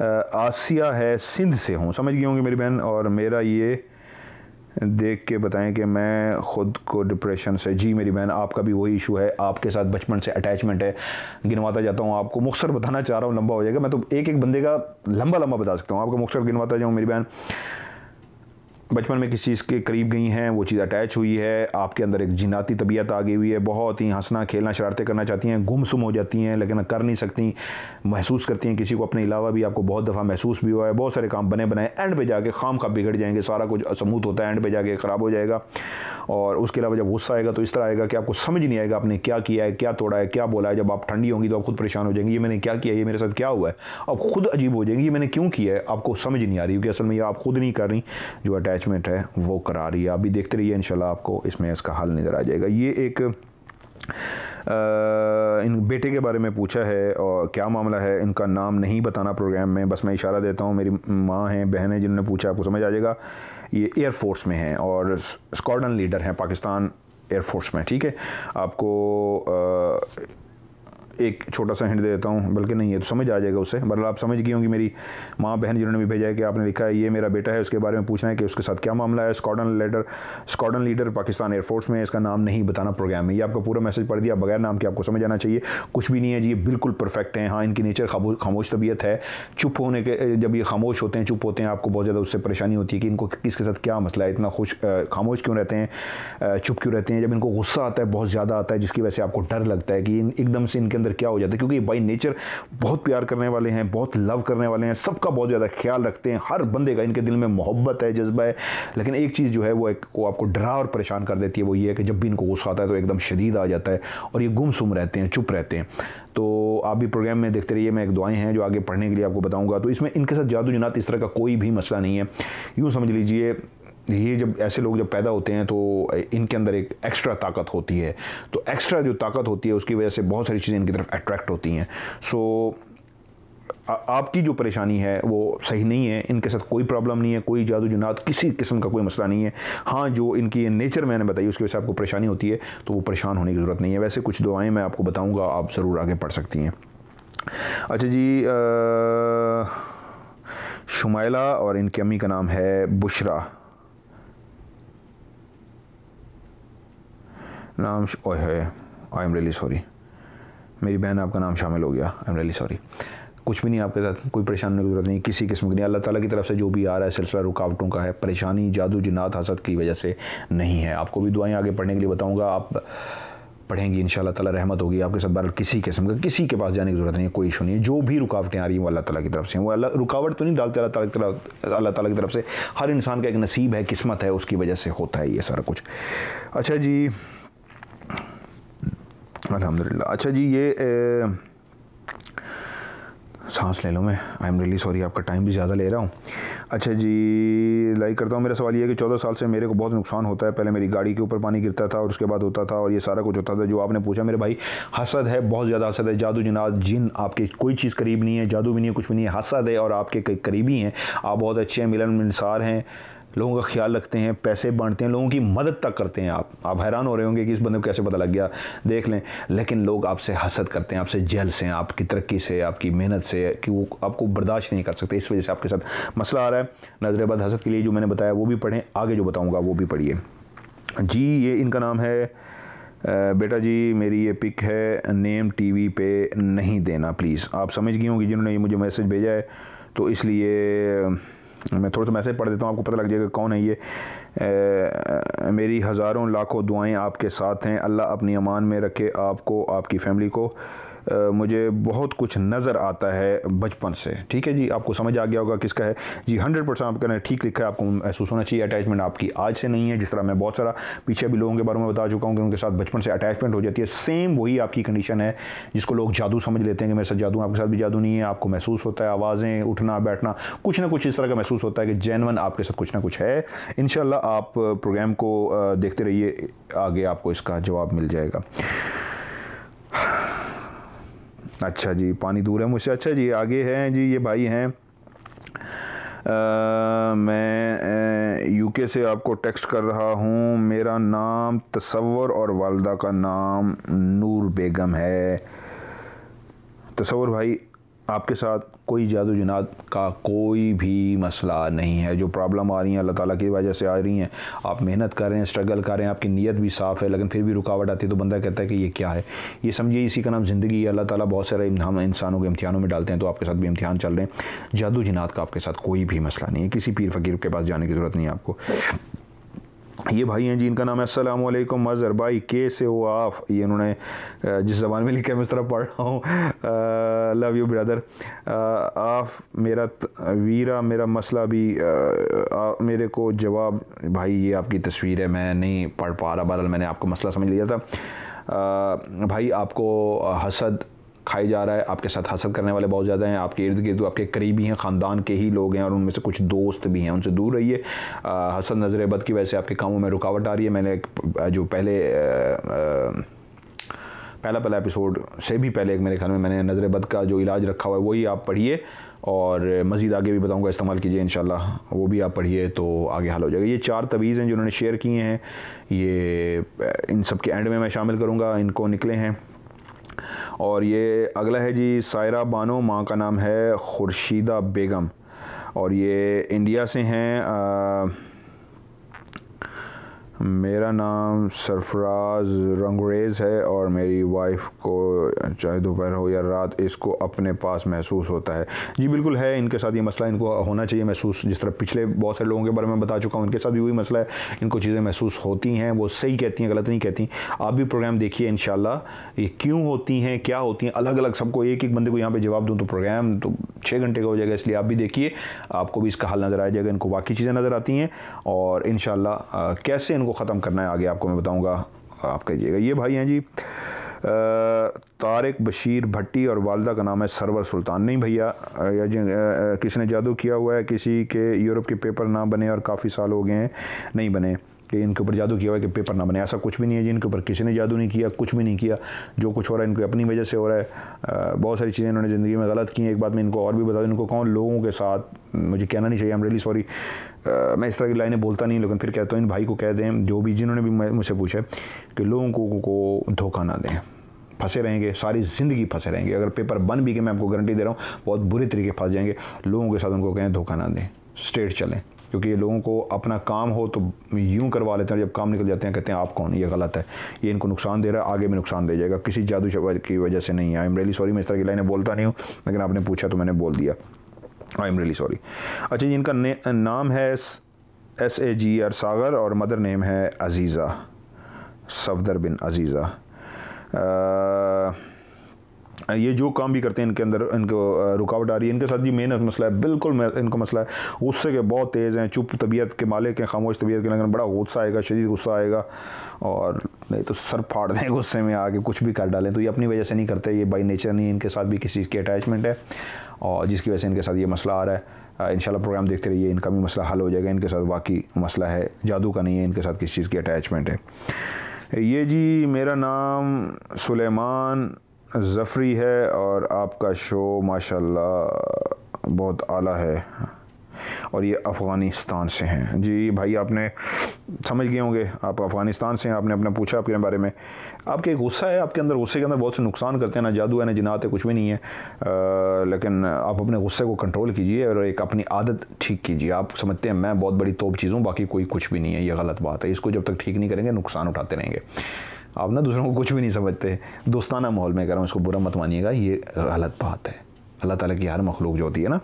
आसिया है, सिंध से हूँ। समझ गई होंगी मेरी बहन और मेरा ये देख के बताएँ कि मैं ख़ुद को डिप्रेशन से, जी मेरी बहन, आपका भी वही इशू है, आपके साथ बचपन से अटैचमेंट है। गिनवाता जाता हूँ आपको मुख्तर बताना चाह रहा हूँ, लंबा हो जाएगा। मैं तो एक एक बंदे का लंबा लंबा बता सकता हूँ। आपको मुख्तर गिनवाता जाऊँ मेरी बहन। बचपन में किसी चीज़ के करीब गई हैं, वो चीज़ अटैच हुई है, आपके अंदर एक जिनाती तबीयत आ गई हुई है, बहुत ही हंसना, खेलना, शरारतें करना चाहती हैं, गुमसुम हो जाती हैं, लेकिन कर नहीं सकती, महसूस करती हैं किसी को, अपने अलावा भी आपको बहुत दफ़ा महसूस भी हुआ है, बहुत सारे काम बने बनाए एंड पे जाके खाम खा बिगड़ जाएँगे, सारा कुछ समूथ होता है एंड पे जाके ख़राब हो जाएगा, और उसके अलावा जब गुस्सा आएगा तो इस तरह आएगा कि आपको समझ नहीं आएगा आपने क्या किया है, क्या तोड़ा है, क्या बोला है, जब आप ठंडी होंगी तो आप खुद परेशान हो जाएँगी, ये मैंने क्या किया, ये मेरे साथ क्या हुआ है अब खुद अजीब हो जाएँगी, ये मैंने क्यों किया है, आपको समझ नहीं आ रही, क्योंकि असल में ये आप खुद नहीं कर रही, जो अटैचमेंट है वो करा रही है। आप भी देखते रहिए इंशाल्लाह आपको इसमें इसका हल नज़र आ जाएगा। ये एक आ, इन बेटे के बारे में पूछा है और क्या मामला है इनका नाम नहीं बताना प्रोग्राम में। बस मैं इशारा देता हूँ मेरी माँ हैं बहन हैं जिन्होंने पूछा आपको समझ आ जाएगा। ये एयरफोर्स में हैं और स्कॉडन लीडर हैं पाकिस्तान एयरफोर्स में ठीक है? आपको आ, एक छोटा सा हिंट दे देता हूँ, बल्कि नहीं है तो समझ आ जाएगा उससे मतलब आप समझ गई होंगी मेरी माँ बहन जिन्होंने भी भेजा है कि आपने लिखा है, ये मेरा बेटा है, उसके बारे में पूछना है कि उसके साथ क्या मामला है। Squadron leader squadron leader Pakistan air force में इसका नाम नहीं बताना प्रोग्राम में। ये आपका पूरा मैसेज पढ़ दिया, बगैर नाम के आपको समझ आना चाहिए। कुछ भी नहीं है जी, ये बिल्कुल परफेक्ट है। हाँ इनकी नेचर खामोश तबीयत है। चुप होने के, जब ये खामोश होते हैं, चुप होते हैं, आपको बहुत ज़्यादा उससे परेशानी होती है कि इनको किसके साथ क्या मसला है, इतना खुश खामोश क्यों रहते हैं चुप क्यों रहते हैं? जब इनको गुस्सा आता है, बहुत ज़्यादा आता है, जिसकी वजह से आपको डर लगता है कि एकदम से इनके अंदर क्या हो जाता है? क्योंकि बाई नेचर बहुत प्यार करने वाले हैं, बहुत लव करने वाले हैं, सबका बहुत ज़्यादा ख्याल रखते हैं। हर बंदे का इनके दिल में मोहब्बत है, जज्बा है। लेकिन एक चीज़ जो है वो एक वो आपको डरा और परेशान कर देती है वो ये है कि जब भी इनको गुस्सा आता है तो एकदम शदीद आ जाता है और ये गुमसुम रहते हैं, चुप रहते हैं। तो आप भी प्रोग्राम में देखते रहिए, मैं एक दुआएँ हैं जो आगे पढ़ने के लिए आपको बताऊँगा। तो इसमें इनके साथ जादू जनात इस तरह का कोई भी मसला नहीं है। यूँ समझ लीजिए ये जब ऐसे लोग जब पैदा होते हैं तो इनके अंदर एक एक्स्ट्रा ताकत होती है। तो एक्स्ट्रा जो ताकत होती है, उसकी वजह से बहुत सारी चीज़ें इनकी तरफ़ अट्रैक्ट होती हैं। सो आपकी जो परेशानी है, वो सही नहीं है। इनके साथ कोई प्रॉब्लम नहीं है, कोई जादू जुनात किसी किस्म का कोई मसला नहीं है। हाँ जो इनकी नेचर मैंने बताई, उसकी वजह से आपको परेशानी होती है तो वो परेशान होने की ज़रूरत नहीं है। वैसे कुछ दुआएँ मैं आपको बताऊँगा, आप ज़रूर आगे पढ़ सकती हैं। अच्छा जी शुमाइला और इनकी अम्मी का नाम है बुशरा। नाम ओए है आई एम रियली सॉरी मेरी बहन आपका नाम शामिल हो गया. आई एम रियली सॉरी कुछ भी नहीं आपके साथ, कोई परेशानी की ज़रूरत नहीं, किसी किस्म की नहीं। अल्लाह ताला की तरफ़ से जो भी आ रहा है, सिलसिला रुकावटों का है, परेशानी, जादू, जिन्नात, हसद की वजह से नहीं है। आपको भी दुआएँ आगे पढ़ने के लिए बताऊँगा। आप पढ़ेंगी इन ताला रहमत होगी आपके साथ। बहरहाल किसी किस्म का, किसी के पास जाने की ज़रूरत नहीं है, कोई इशू नहीं है। जो भी रुकावटें आ रही हैं, वो अल्लाह ताला की तरफ़ से वो अल्लाह, रुकावट तो नहीं डालते अल्लाह ताला की तरफ़, अल्लाह ताला की तरफ़ से। हर इंसान का एक नसीब है, किस्मत है, उसकी वजह से होता है ये सारा कुछ। अच्छा जी अल्हम्दुलिल्लाह। अच्छा जी ये ए, सांस ले लो मैं। आई एम रियली सॉरी आपका टाइम भी ज़्यादा ले रहा हूँ। अच्छा जी लाइक करता हूँ मेरा सवाल ये है कि चौदह साल से मेरे को बहुत नुकसान होता है। पहले मेरी गाड़ी के ऊपर पानी गिरता था और उसके बाद होता था और ये सारा कुछ होता था। जो आपने पूछा मेरे भाई हसद है बहुत ज़्यादा हसद है। जादू जिनाद जिन आपके कोई चीज़ करीब नहीं है जादू भी नहीं है कुछ भी नहीं है हसद है और आपके करीबी हैं। आप बहुत अच्छे हैं मिलन मिलसार हैं। लोगों का ख्याल रखते हैं, पैसे बांटते हैं, लोगों की मदद तक करते हैं आप। आप हैरान हो रहे होंगे कि इस बंदे को कैसे पता लग गया। देख लें, लेकिन लोग आपसे हसद करते हैं, आपसे जल से आपकी तरक्की से, आपकी मेहनत से, कि वो आपको बर्दाश्त नहीं कर सकते। इस वजह से आपके साथ मसला आ रहा है। नज़र बद हसद के लिए जो मैंने बताया, वो भी पढ़ें, आगे जो बताऊँगा, वो भी पढ़िए। जी, ये इनका नाम है बेटा जी, मेरी ये पिक है नेम टीवी पे नहीं देना प्लीज़ आप समझ गई होंगी, जिन्होंने ये मुझे मैसेज भेजा है तो इसलिए मैं थोड़ा सा मैसेज पढ़ देता हूँ आपको पता लग जाएगा कौन है ये। ए, मेरी हज़ारों लाखों दुआएँ आपके साथ हैं। अल्लाह अपनी अमान में रखे आपको आपकी फैमिली को। मुझे बहुत कुछ नज़र आता है बचपन से। ठीक है जी? आपको समझ आ गया होगा किसका है? जी हंड्रेड परसेंट आपका ठीक लिखा है। आपको महसूस होना चाहिए अटैचमेंट आपकी आज से नहीं है, जिस तरह मैं बहुत सारा पीछे भी लोगों के बारे में बता चुका हूँ कि उनके साथ बचपन से अटैचमेंट हो जाती है। सेम वही आपकी कंडीशन है, जिसको लोग जादू समझ लेते हैं कि मेरे साथ जादू, आपके साथ भी जादू नहीं है। आपको महसूस होता है आवाज़ें, उठना, बैठना, कुछ ना कुछ इस तरह का महसूस होता है कि जैनवन आपके साथ कुछ ना कुछ है। इन आप प्रोग्राम को देखते रहिए, आगे आपको इसका जवाब मिल जाएगा। अच्छा जी, पानी दूर है मुझसे। अच्छा जी, आगे हैं जी, ये भाई हैं। मैं यूके से आपको टेक्स्ट कर रहा हूँ। मेरा नाम तसवर और वालदा का नाम नूर बेगम है। तसवर भाई आपके साथ कोई जादू जनात का कोई भी मसला नहीं है। जो प्रॉब्लम आ रही हैं, अल्लाह ताला की वजह से आ रही हैं। आप मेहनत कर रहे हैं स्ट्रगल कर रहे हैं, आपकी नीयत भी साफ़ है, लेकिन फिर भी रुकावट आती है तो बंदा कहता है कि ये क्या है? ये समझिए, इसी का नाम ज़िंदगी है। अल्लाह ताला बहुत सारे हम इंसानों के इम्तिहानों में डालते हैं तो आपके साथ भी इम्तिहान चल रहे हैं। जादू जनात का आपके साथ कोई भी मसला नहीं है। किसी पीर फ़कीर के पास जाने की ज़रूरत नहीं है आपको। ये भाई हैं जी इनका नाम है अस्सलाम वालेकुम मज़र भाई के से हो आप? ये उन्होंने जिस ज़बान में लिखा है मैं इस तरह पढ़ रहा हूँ। लव यू ब्रदर आप मेरा वीरा मेरा मसला भी आ, मेरे को जवाब भाई ये आपकी तस्वीर है मैं नहीं पढ़ पा रहा बहरहाल मैंने आपको मसला समझ लिया था। आ, भाई आपको हसद खाई जा रहा है, आपके साथ हासिल करने वाले बहुत ज़्यादा हैं, आपके इर्द गिर्द आपके करीबी हैं, ख़ानदान के ही लोग हैं और उनमें से कुछ दोस्त भी हैं, उनसे दूर रहिए। हसन नज़र बद की वजह से आपके कामों में रुकावट आ रही है। मैंने जो पहले पहला पहला एपिसोड से भी पहले एक मेरे ख्याल में मैंने नज़र बद का जो इलाज रखा हुआ है, वही आप पढ़िए और मज़ीद आगे भी बताऊँगा, इस्तेमाल कीजिए इन वो भी आप पढ़िए तो आगे हल हो जाएगा। ये चार तवीज़ हैं जो उन्होंने शेयर किए हैं, ये इन सब के एंड में मैं शामिल करूँगा, इनको निकले हैं। और ये अगला है जी, सायरा बानो, माँ का नाम है खुर्शीदा बेगम। और ये इंडिया से हैं मेरा नाम सरफराज रंगरेज़ है और मेरी वाइफ को चाहे दोपहर हो या रात इसको अपने पास महसूस होता है। जी, बिल्कुल है, इनके साथ ये मसला इनको होना चाहिए महसूस। जिस तरह पिछले बहुत सारे लोगों के बारे में बता चुका हूँ, इनके साथ भी वही मसला है। इनको चीज़ें महसूस होती हैं, वो सही कहती हैं, गलत नहीं कहती आप भी प्रोग्राम देखिए इन ये क्यों होती हैं, क्या होती हैं अलग अलग सबको एक एक बंदे को यहाँ पर जवाब दूँ तो प्रोग्राम तो छः घंटे का हो जाएगा, इसलिए आप भी देखिए। आपको भी इसका हल नज़र आ जाएगा इनको बाकी चीज़ें नज़र आती हैं। और इन कैसे इनको ख़त्म करना है, आगे आपको मैं बताऊँगा, आप कहिएगा। ये भाई हैं जी तारिक बशीर भट्टी और वालदा का नाम है सरवर सुल्तान। नहीं भैया किसी ने जादू किया हुआ है, किसी के यूरोप के पेपर ना बने और काफ़ी साल हो गए हैं, नहीं बने, कि इनके ऊपर जादू किया हुआ है कि पेपर ना बने। ऐसा कुछ भी नहीं है जी, इनके ऊपर किसी ने जादू नहीं किया, कुछ भी नहीं किया। जो कुछ हो रहा है, इनको अपनी वजह से हो रहा है। बहुत सारी चीज़ें इन्होंने ज़िंदगी में गलत की हैं। एक बात मैं इनको और भी बता दूँ, इनको कौन लोगों के साथ, मुझे कहना नहीं चाहिए एम रियली सॉरी मैं इस तरह की लाइनें बोलता नहीं लेकिन फिर कहता हूँ इन भाई को कह दें जो भी जिन्होंने भी मुझसे पूछा कि लोगों को, को धोखा ना दें। फंसे रहेंगे सारी ज़िंदगी फंसे रहेंगे। अगर पेपर बन भी के मैं आपको गारंटी दे रहा हूँ बहुत बुरे तरीके फंस जाएँगे। लोगों के साथ उनको कहें धोखा ना दें स्ट्रेट चलें। क्योंकि ये लोगों को अपना काम हो तो यूँ करवा लेते हैं जब काम निकल जाते हैं कहते हैं आप कौन ये गलत है। ये इनको नुकसान दे रहा है आगे भी नुकसान दे जाएगा। किसी जादू की वजह से नहीं आई एम रियली सॉरी मैं इस तरह की लाइनें बोलता नहीं हूँ लेकिन आपने पूछा तो मैंने बोल दिया। आई एम रियली सॉरी अच्छा जी, इनका नाम है एस ए जी आर सागर और मदर नेम है अजीज़ा, सफदर बिन अजीज़ा। ये जो काम भी करते हैं इनके अंदर, इनको रुकावट आ रही है। इनके साथ जी मेहनत मसला है, बिल्कुल इनको मसला है, गुस्से के बहुत तेज़ हैं, चुप तबीयत के मालिक हैं, खामोश तबीयत के लेकिन बड़ा गुस्सा आएगा, शदीद गुस्सा आएगा, और नहीं तो सर फाड़ दें गुस्से में आके, कुछ भी कर डालें। तो ये अपनी वजह से नहीं करते, ये बाई नेचर नहीं, इनके साथ भी किसी चीज़ की अटैचमेंट है। और जिसकी वजह से इनके साथ ये मसला आ रहा है। इन प्रोग्राम देखते रहिए, इनका भी मसला हल हो जाएगा, इनके साथ बाकी मसला है। जादू का नहीं है, इनके साथ किस चीज़ की अटैचमेंट है। ये जी, मेरा नाम सुलेमान ज़फ़री है और आपका शो माशाल्लाह बहुत आला है। और ये अफ़गानिस्तान से हैं। जी भाई आपने समझ गए होंगे आप अफ़गानिस्तान से हैं आपने अपना पूछा आपके बारे में। आपके गुस्सा है आपके अंदर गुस्से के अंदर बहुत से नुकसान करते हैं ना जादू है ना जिनात है कुछ भी नहीं है। आ, लेकिन आप अपने गुस्से को कंट्रोल कीजिए और एक अपनी आदत ठीक कीजिए। आप समझते हैं मैं बहुत बड़ी तोप चीज़ हूँ बाकी कोई कुछ भी नहीं है ये गलत बात है। इसको जब तक ठीक नहीं करेंगे नुकसान उठाते रहेंगे। आप ना दूसरों को कुछ भी नहीं समझते। दोस्ताना माहौल में कह रहा हूँ इसको बुरा मत मानिएगा ये गलत बात है। अल्लाह ताला की हर मखलूक जो होती है ना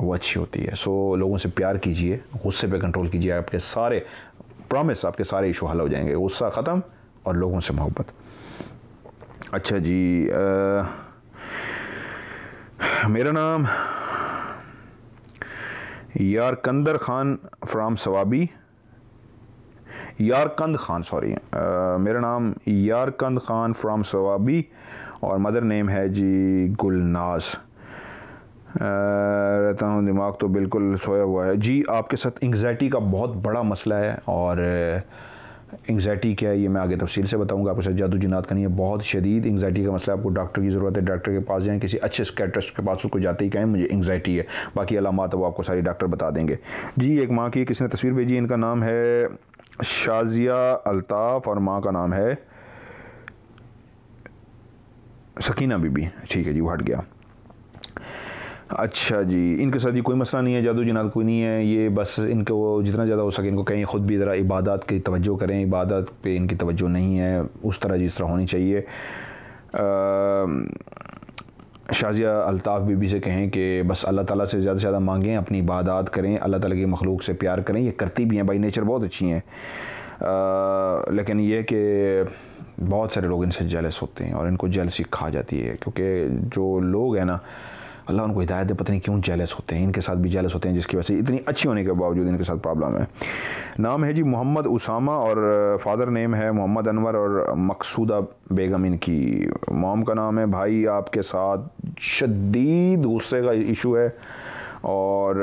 वो अच्छी होती है। सो so, लोगों से प्यार कीजिए गुस्से पे कंट्रोल कीजिए आपके सारे प्रॉमिस आपके सारे इशू हल हो जाएँगे। गुस्सा ख़त्म और लोगों से मोहब्बत। अच्छा जी आ, मेरा नाम यार कंदर खान फ्राम सवाबी। यारकंद खान सॉरी मेरा नाम यारकंद खान फ्राम सवाबी और मदर नेम है जी गुलनाज। रहता हूँ, दिमाग तो बिल्कुल सोया हुआ है। जी, आपके साथ एंगजाइटी का बहुत बड़ा मसला है और एंगजाइटी क्या है, ये मैं आगे तफसील से बताऊँगा। आपके साथ जादू जिनात का नहीं है, बहुत शदीद एंगजाइटी का मसला आपको डॉक्टर की ज़रूरत है डॉक्टर के पास जाएँ, किसी अच्छे स्कैट्रिस्ट के पास उसको जाते ही कहें, मुझे एंगजाइटी है। बाकी अलामत वो आपको सारी डॉक्टर बता देंगे। जी, एक माँ की किसी ने तस्वीर भेजी, इनका नाम है शाजिया अल्ताफ़ और माँ का नाम है सकीना बीबी। ठीक है जी, वो हट गया। अच्छा जी, इनके साथ जी कोई मसला नहीं है, जादू जिनात कोई नहीं है, ये बस इनको जितना ज़्यादा हो सके इनको कहीं, ख़ुद भी ज़रा इबादत की तवज्जो करें, इबादत पे इनकी तवज्जो नहीं है, उस तरह जिस तरह होनी चाहिए। शाजिया अलताफ़ बीबी से कहें कि बस अल्लाह ताला से ज़्यादा से ज़्यादा मांगें, अपनी इबादत करें, अल्लाह ताला की मखलूक से प्यार करें, ये करती भी हैं बाई नेचर बहुत अच्छी हैं। लेकिन ये कि बहुत सारे लोग इनसे जेलस होते हैं और इनको जेलसी खा जाती है, क्योंकि जो लोग हैं ना अल्लाह उनको हिदायत दे, पता नहीं क्यों जेलस होते हैं, इनके साथ भी जेलस होते हैं, जिसकी वजह से इतनी अच्छी होने के बावजूद इनके साथ प्रॉब्लम है। नाम है जी मोहम्मद उसामा और फादर नेम है मोहम्मद अनवर और मकसूदा बेगम इनकी। मोम का नाम है भाई, आपके साथ शदीद गुस्से का इशू है और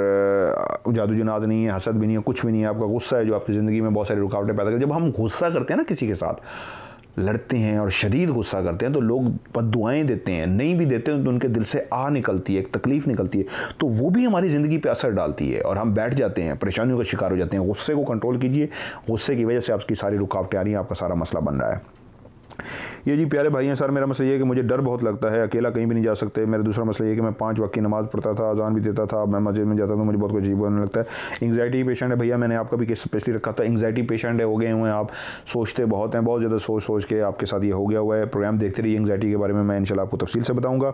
जादू जनाद नहीं है, हसद भी नहीं है, कुछ भी नहीं है, आपका गुस्सा है जो आपकी ज़िंदगी में बहुत सारी रुकावटें पैदा कर, जब हम गुस्सा करते हैं ना किसी के साथ लड़ते हैं और शदीद गुस्सा करते हैं तो लोग बद दुआएँ देते हैं, नहीं भी देते हैं तो उनके दिल से आ निकलती है, एक तकलीफ़ निकलती है। तो वो भी हमारी ज़िंदगी पर असर डालती है और हम बैठ जाते हैं, परेशानियों का शिकार हो जाते हैं। गुस्से को कंट्रोल कीजिए, गुस्से की वजह से आपकी सारी रुकावटें आ रही हैं, आपका सारा मसला बन रहा है। ये जी प्यारे भाई हैं सर, मेरा मसला ये है कि मुझे डर बहुत लगता है, अकेला कहीं भी नहीं जा सकते। मेरा दूसरा मसला ये कि मैं पाँच वक्त की नमाज़ पढ़ता था, अजान भी देता था, मैं मस्जिद में जाता था, मुझे बहुत कुछ अजीब होने लगता है। एंगजाइटी पेशेंट है भैया, मैंने आपका भी केस स्पेशली रखा था। एंगजाइटी पेशेंट है, हो गए हुए हैं आप, सोचते बहुत हैं, बहुत ज़्यादा सोच सोच के आपके साथ ये हो गया हुआ है। प्रोग्राम देखते रहिए एंगजाइटी के बारे में, मैं इनशाला आपको तफसील से बताऊँगा।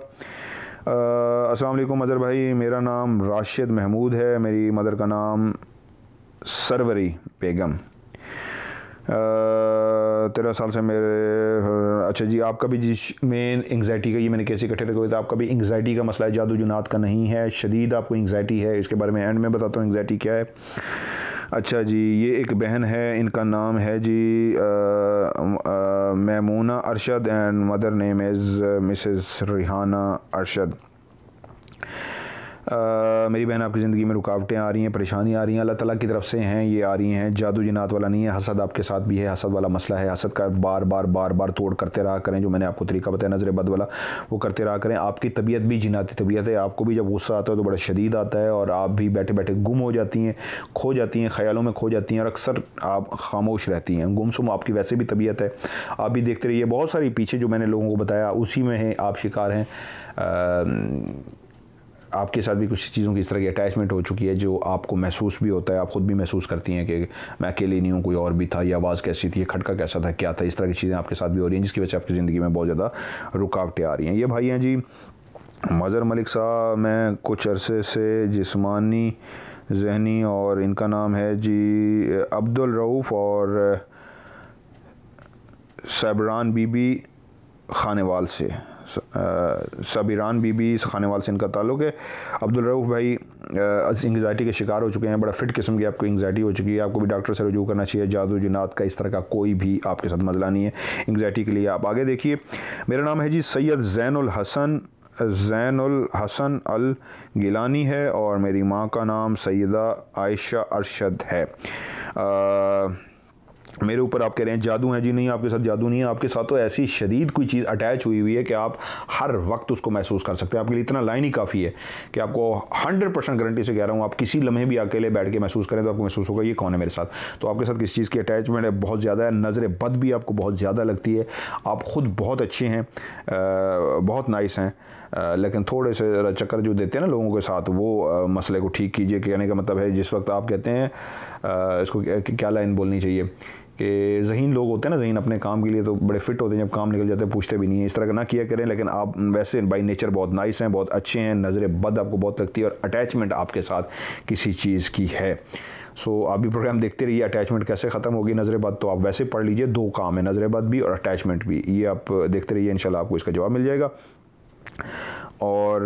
असलम अज़र भाई, मेरा नाम राशिद महमूद है, मेरी मदर का नाम सरवरी बेगम। तेरह साल से मेरे अच्छा जी, आपका भी जी मेन एंगजाइटी का ये मैंने कैसे इकट्ठे रखे थे आपका भी एंगजाइटी का मसला है, जादू जुनात का नहीं है, शदीद आपको एंगजाइटी है, इसके बारे में एंड में बताता हूँ एंगजाइटी क्या है। अच्छा जी, ये एक बहन है, इनका नाम है जी Maimoona Arshad and mother name is Mrs Rehana Arshad. मेरी बहन आपकी ज़िंदगी में रुकावटें आ रही हैं परेशानी आ रही हैं, अल्लाह ताला की तरफ़ से हैं, ये आ रही हैं, जादू जिनात वाला नहीं है, हसद आपके साथ भी है, हसद वाला मसला है, हसद का बार बार बार बार तोड़ करते रहा करें, जो मैंने आपको तरीका बताया, नज़र बद वाला, वो करते रहा करें। आपकी तबीयत भी जिनाती तबीयत है, आपको भी जब गुस्सा आता है तो बड़ा शदीद आता है और आप भी बैठे बैठे गुम हो जाती हैं, खो जाती हैं, ख्यालों में खो जाती हैं और अक्सर आप खामोश रहती हैं। गुमसुम आपकी वैसे भी तबीयत है। आप भी देखते रहिए, बहुत सारी पीछे जो मैंने लोगों को बताया, उसी में है, आप शिकार हैं। आपके साथ भी कुछ चीज़ों की इस तरह की अटैचमेंट हो चुकी है जो आपको महसूस भी होता है, आप ख़ुद भी महसूस करती हैं कि मैं अकेली नहीं हूँ, कोई और भी था, ये आवाज़ कैसी थी खटका कैसा था, क्या था, इस तरह की चीज़ें आपके साथ भी हो रही हैं, जिसकी वजह से आपकी ज़िंदगी में बहुत ज़्यादा रुकावटें आ रही हैं। ये भाई हैं जी, मज़र मलिक साहब, मैं कुछ अरसे से जिसमानी, जहनी और इनका नाम है जी अब्दुल रऊफ़ और सैबरान बीबी खानेवाल से। सबीरान बीबी इस खानेवाल से इनका ताल्लुक़ है। अब्दुल रऊफ़ भाई एंगजाइटी के शिकार हो चुके हैं बड़ा फिट किस्म की आपको एंगजाइटी हो चुकी है। आपको भी डॉक्टर से रजू करना चाहिए जादू जिनात का इस तरह का कोई भी आपके साथ मसला नहीं है। एंगजाइटी के लिए आप आगे देखिए। मेरा नाम है जी सैयद जैनुल हसन जैनुल हसन अल गिलानी है और मेरी माँ का नाम सैदा आयशा अरशद है। आ, मेरे ऊपर आप कह रहे हैं, जादू है? जी नहीं, आपके साथ जादू नहीं है। आपके साथ तो ऐसी शदीद कोई चीज़ अटैच हुई हुई है कि आप हर वक्त उसको महसूस कर सकते हैं। आपके लिए इतना लाइन ही काफ़ी है कि आपको हंड्रेड परसेंट गारंटी से कह रहा हूँ, आप किसी लम्हे भी अकेले बैठ के महसूस करें तो आपको महसूस होगा, ये कौन है मेरे साथ? तो आपके साथ किसी चीज़ की अटैचमेंट है? बहुत ज़्यादा है। नज़र बद भी आपको बहुत ज़्यादा लगती है। आप ख़ुद बहुत अच्छे हैं बहुत नाइस हैं। लेकिन थोड़े से चक्कर जो देते हैं ना लोगों के साथ, वो मसले को ठीक कीजिए, कहने का मतलब है, जिस वक्त आप कहते हैं इसको क्या लाइन बोलनी चाहिए? कि जहीन लोग होते हैं ना, जहीन अपने काम के लिए तो बड़े फिट होते हैं, जब काम निकल जाते हैं, पूछते भी नहीं है। इस तरह का ना किया करें, लेकिन आप वैसे बाई नेचर बहुत नाइस हैं, बहुत अच्छे हैं, नज़र बद आपको बहुत लगती है और अटैचमेंट आपके साथ किसी चीज़ की है। सो आप भी प्रोग्राम देखते रहिए अटैचमेंट कैसे ख़त्म होगी, नज़र बद तो आप वैसे पढ़ लीजिए, दो काम है, नज़र बद भी और अटैचमेंट भी। ये आप देखते रहिए इन आपको इसका जवाब मिल जाएगा। और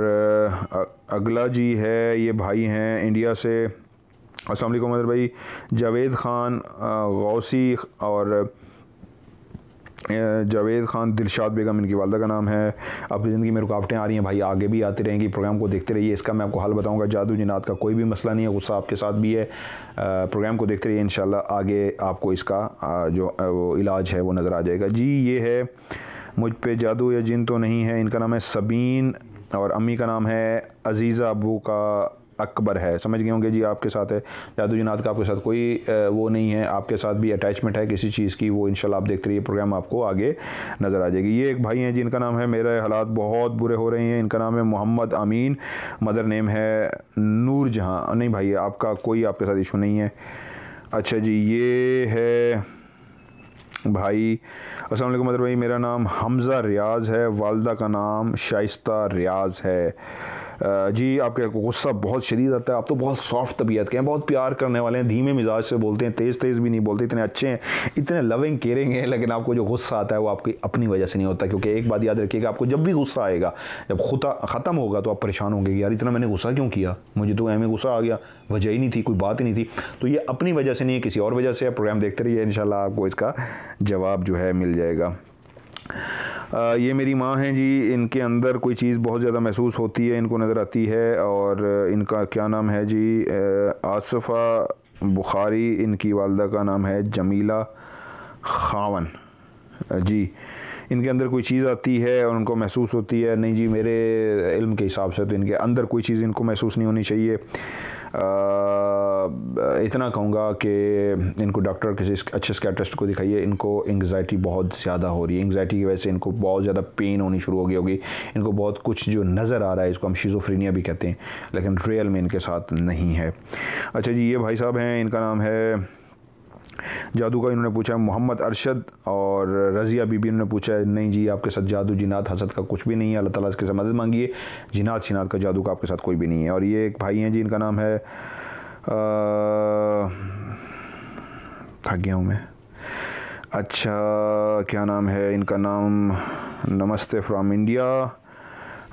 अगला जी है, ये भाई हैं इंडिया से। अस्सलाम वालेकुम भाई। जावेद ख़ान गौसी और जावेद ख़ान दिलशाद बेगम, इनकी वालदा का नाम है। आपकी ज़िंदगी में रुकावटें आ रही हैं, भाई आगे भी आती रहेंगी, प्रोग्राम को देखते रहिए। इसका मैं आपको हल बताऊँगा, जादू जिनात का कोई भी मसला नहीं है, गुस्सा आपके साथ भी है। प्रोग्राम को देखते रहिए इन आगे आपको इसका जो इलाज है, वो नज़र आ जाएगा। जी, ये है मुझ पे जादू या जिन तो नहीं है। इनका नाम है सबीन और अम्मी का नाम है अजीज़ा, अबू का अकबर है। समझ गए होंगे जी आपके साथ है। जादू जनात का आपके साथ कोई वो नहीं है। आपके साथ भी अटैचमेंट है किसी चीज़ की, वो इंशाल्लाह आप देखते रहिए। प्रोग्राम आपको आगे नज़र आ जाएगी। ये एक भाई हैं जिनका नाम है मेरे हालात बहुत बुरे हो रहे हैं। इनका नाम है मोहम्मद अमीन, मदर नेम है नूर जहाँ। नहीं भाई, आपका कोई आपके साथ इशू नहीं है। अच्छा जी, ये है भाई असल मदर भाई, मेरा नाम हमज़ा रियाज है, वालदा का नाम शाइस्ता रियाज है। जी, आपके गुस्सा बहुत शदीद आता है। आप तो बहुत सॉफ्ट तबीयत के हैं, बहुत प्यार करने वाले हैं, धीमे मिजाज से बोलते हैं तेज़ तेज़ भी नहीं बोलते, इतने अच्छे हैं, इतने लविंग केयरिंग हैं, लेकिन आपको जो गुस्सा आता है वो आपकी अपनी वजह से नहीं होता, क्योंकि एक बात याद रखिएगा, आपको जब भी गुस्सा आएगा, जब खुदा, ख़त्म होगा तो आप परेशान होंगे यार, इतना मैंने गुस्सा क्यों किया? मुझे तो एम गुस्सा आ गया, वजह ही नहीं थी, कोई बात ही नहीं थी। तो ये अपनी वजह से नहीं है, किसी और वजह से आप प्रोग्राम देखते रहिए इन आपको इसका जवाब जो है मिल जाएगा। ये मेरी माँ हैं जी, इनके अंदर कोई चीज़ बहुत ज़्यादा महसूस होती है, इनको नज़र आती है और इनका क्या नाम है जी आसफ़ा बुखारी, इनकी वालदा का नाम है जमीला खावन। जी, इनके अंदर कोई चीज़ आती है और उनको महसूस होती है। नहीं जी, मेरे इल्म के हिसाब से तो इनके अंदर कोई चीज़ इनको महसूस नहीं होनी चाहिए। इतना कहूँगा कि इनको डॉक्टर किसी अच्छे स्कैटिस्ट को दिखाइए, इनको एंगजाइटी बहुत ज़्यादा हो रही है। एंगजाइटी की वजह से इनको बहुत ज़्यादा पेन होनी शुरू हो गई होगी। इनको बहुत कुछ जो नज़र आ रहा है, इसको हम शीजोफ्रीनिया भी कहते हैं, लेकिन रियल में इनके साथ नहीं है। अच्छा जी, ये भाई साहब हैं, इनका नाम है जादू का इन्होंने पूछा है मोहम्मद अरशद और रज़िया बीबी ने पूछा है, नहीं जी, आपके साथ जादू, जिनात, हसद का कुछ भी नहीं है, अल्लाह ताला इसके साथ मदद मांगिए। जिनात, शिनात का जादू का आपके साथ कोई भी नहीं है। और ये एक भाई हैं जी, इनका नाम है थक गया हूँ मैं। अच्छा क्या नाम है? इनका नाम Namaste from India.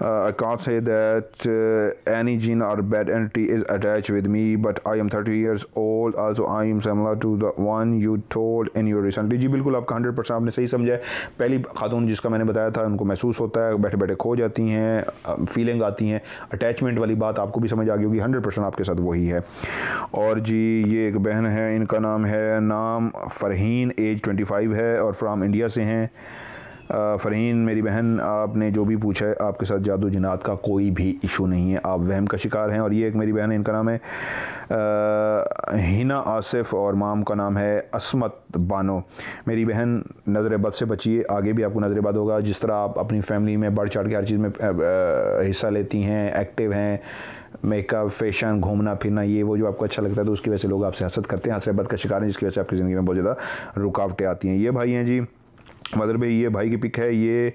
Uh, I can't say that uh, any gene or bad entity is attached with me but I am 30 years old also I am similar to the one you told in your recently जी बिल्कुल आपका 100 percent आपने सही समझा है। पहली खातून जिसका मैंने बताया था उनको महसूस होता है बैठे बैठे खो जाती हैं फीलिंग आती हैं। अटैचमेंट वाली बात आपको भी समझ आ गई होगी हंड्रेड परसेंट आपके साथ वही है। और जी ये एक बहन है इनका नाम है नाम फ़रहीन एज 25 है और फ्राम इंडिया से हैं। फ़रहीन, मेरी बहन, आपने जो भी पूछा है, आपके साथ जादू जिनात का कोई भी इशू नहीं है। आप वहम का शिकार हैं और ये एक मेरी बहन है, इनका नाम है हिना आसिफ और माम का नाम है असमत बानो। मेरी बहन नज़र बद से बचिए, आगे भी आपको नज़र बद होगा। जिस तरह आप अपनी फैमिली में बढ़ चढ़ के हर चीज़ में हिस्सा लेती हैं, एक्टिव हैं, मेकअप, फ़ैशन, घूमना, फिरना, ये वो जो आपको अच्छा लगता है तो उसकी वजह से लोग आपसे हसद करते हैं हसरे बद का शिकार हैं, जिसकी वजह से आपकी ज़िंदगी में बहुत ज़्यादा रुकावटें आती हैं। ये भाई हैं जी मदर भाई ये भाई की पिक है, ये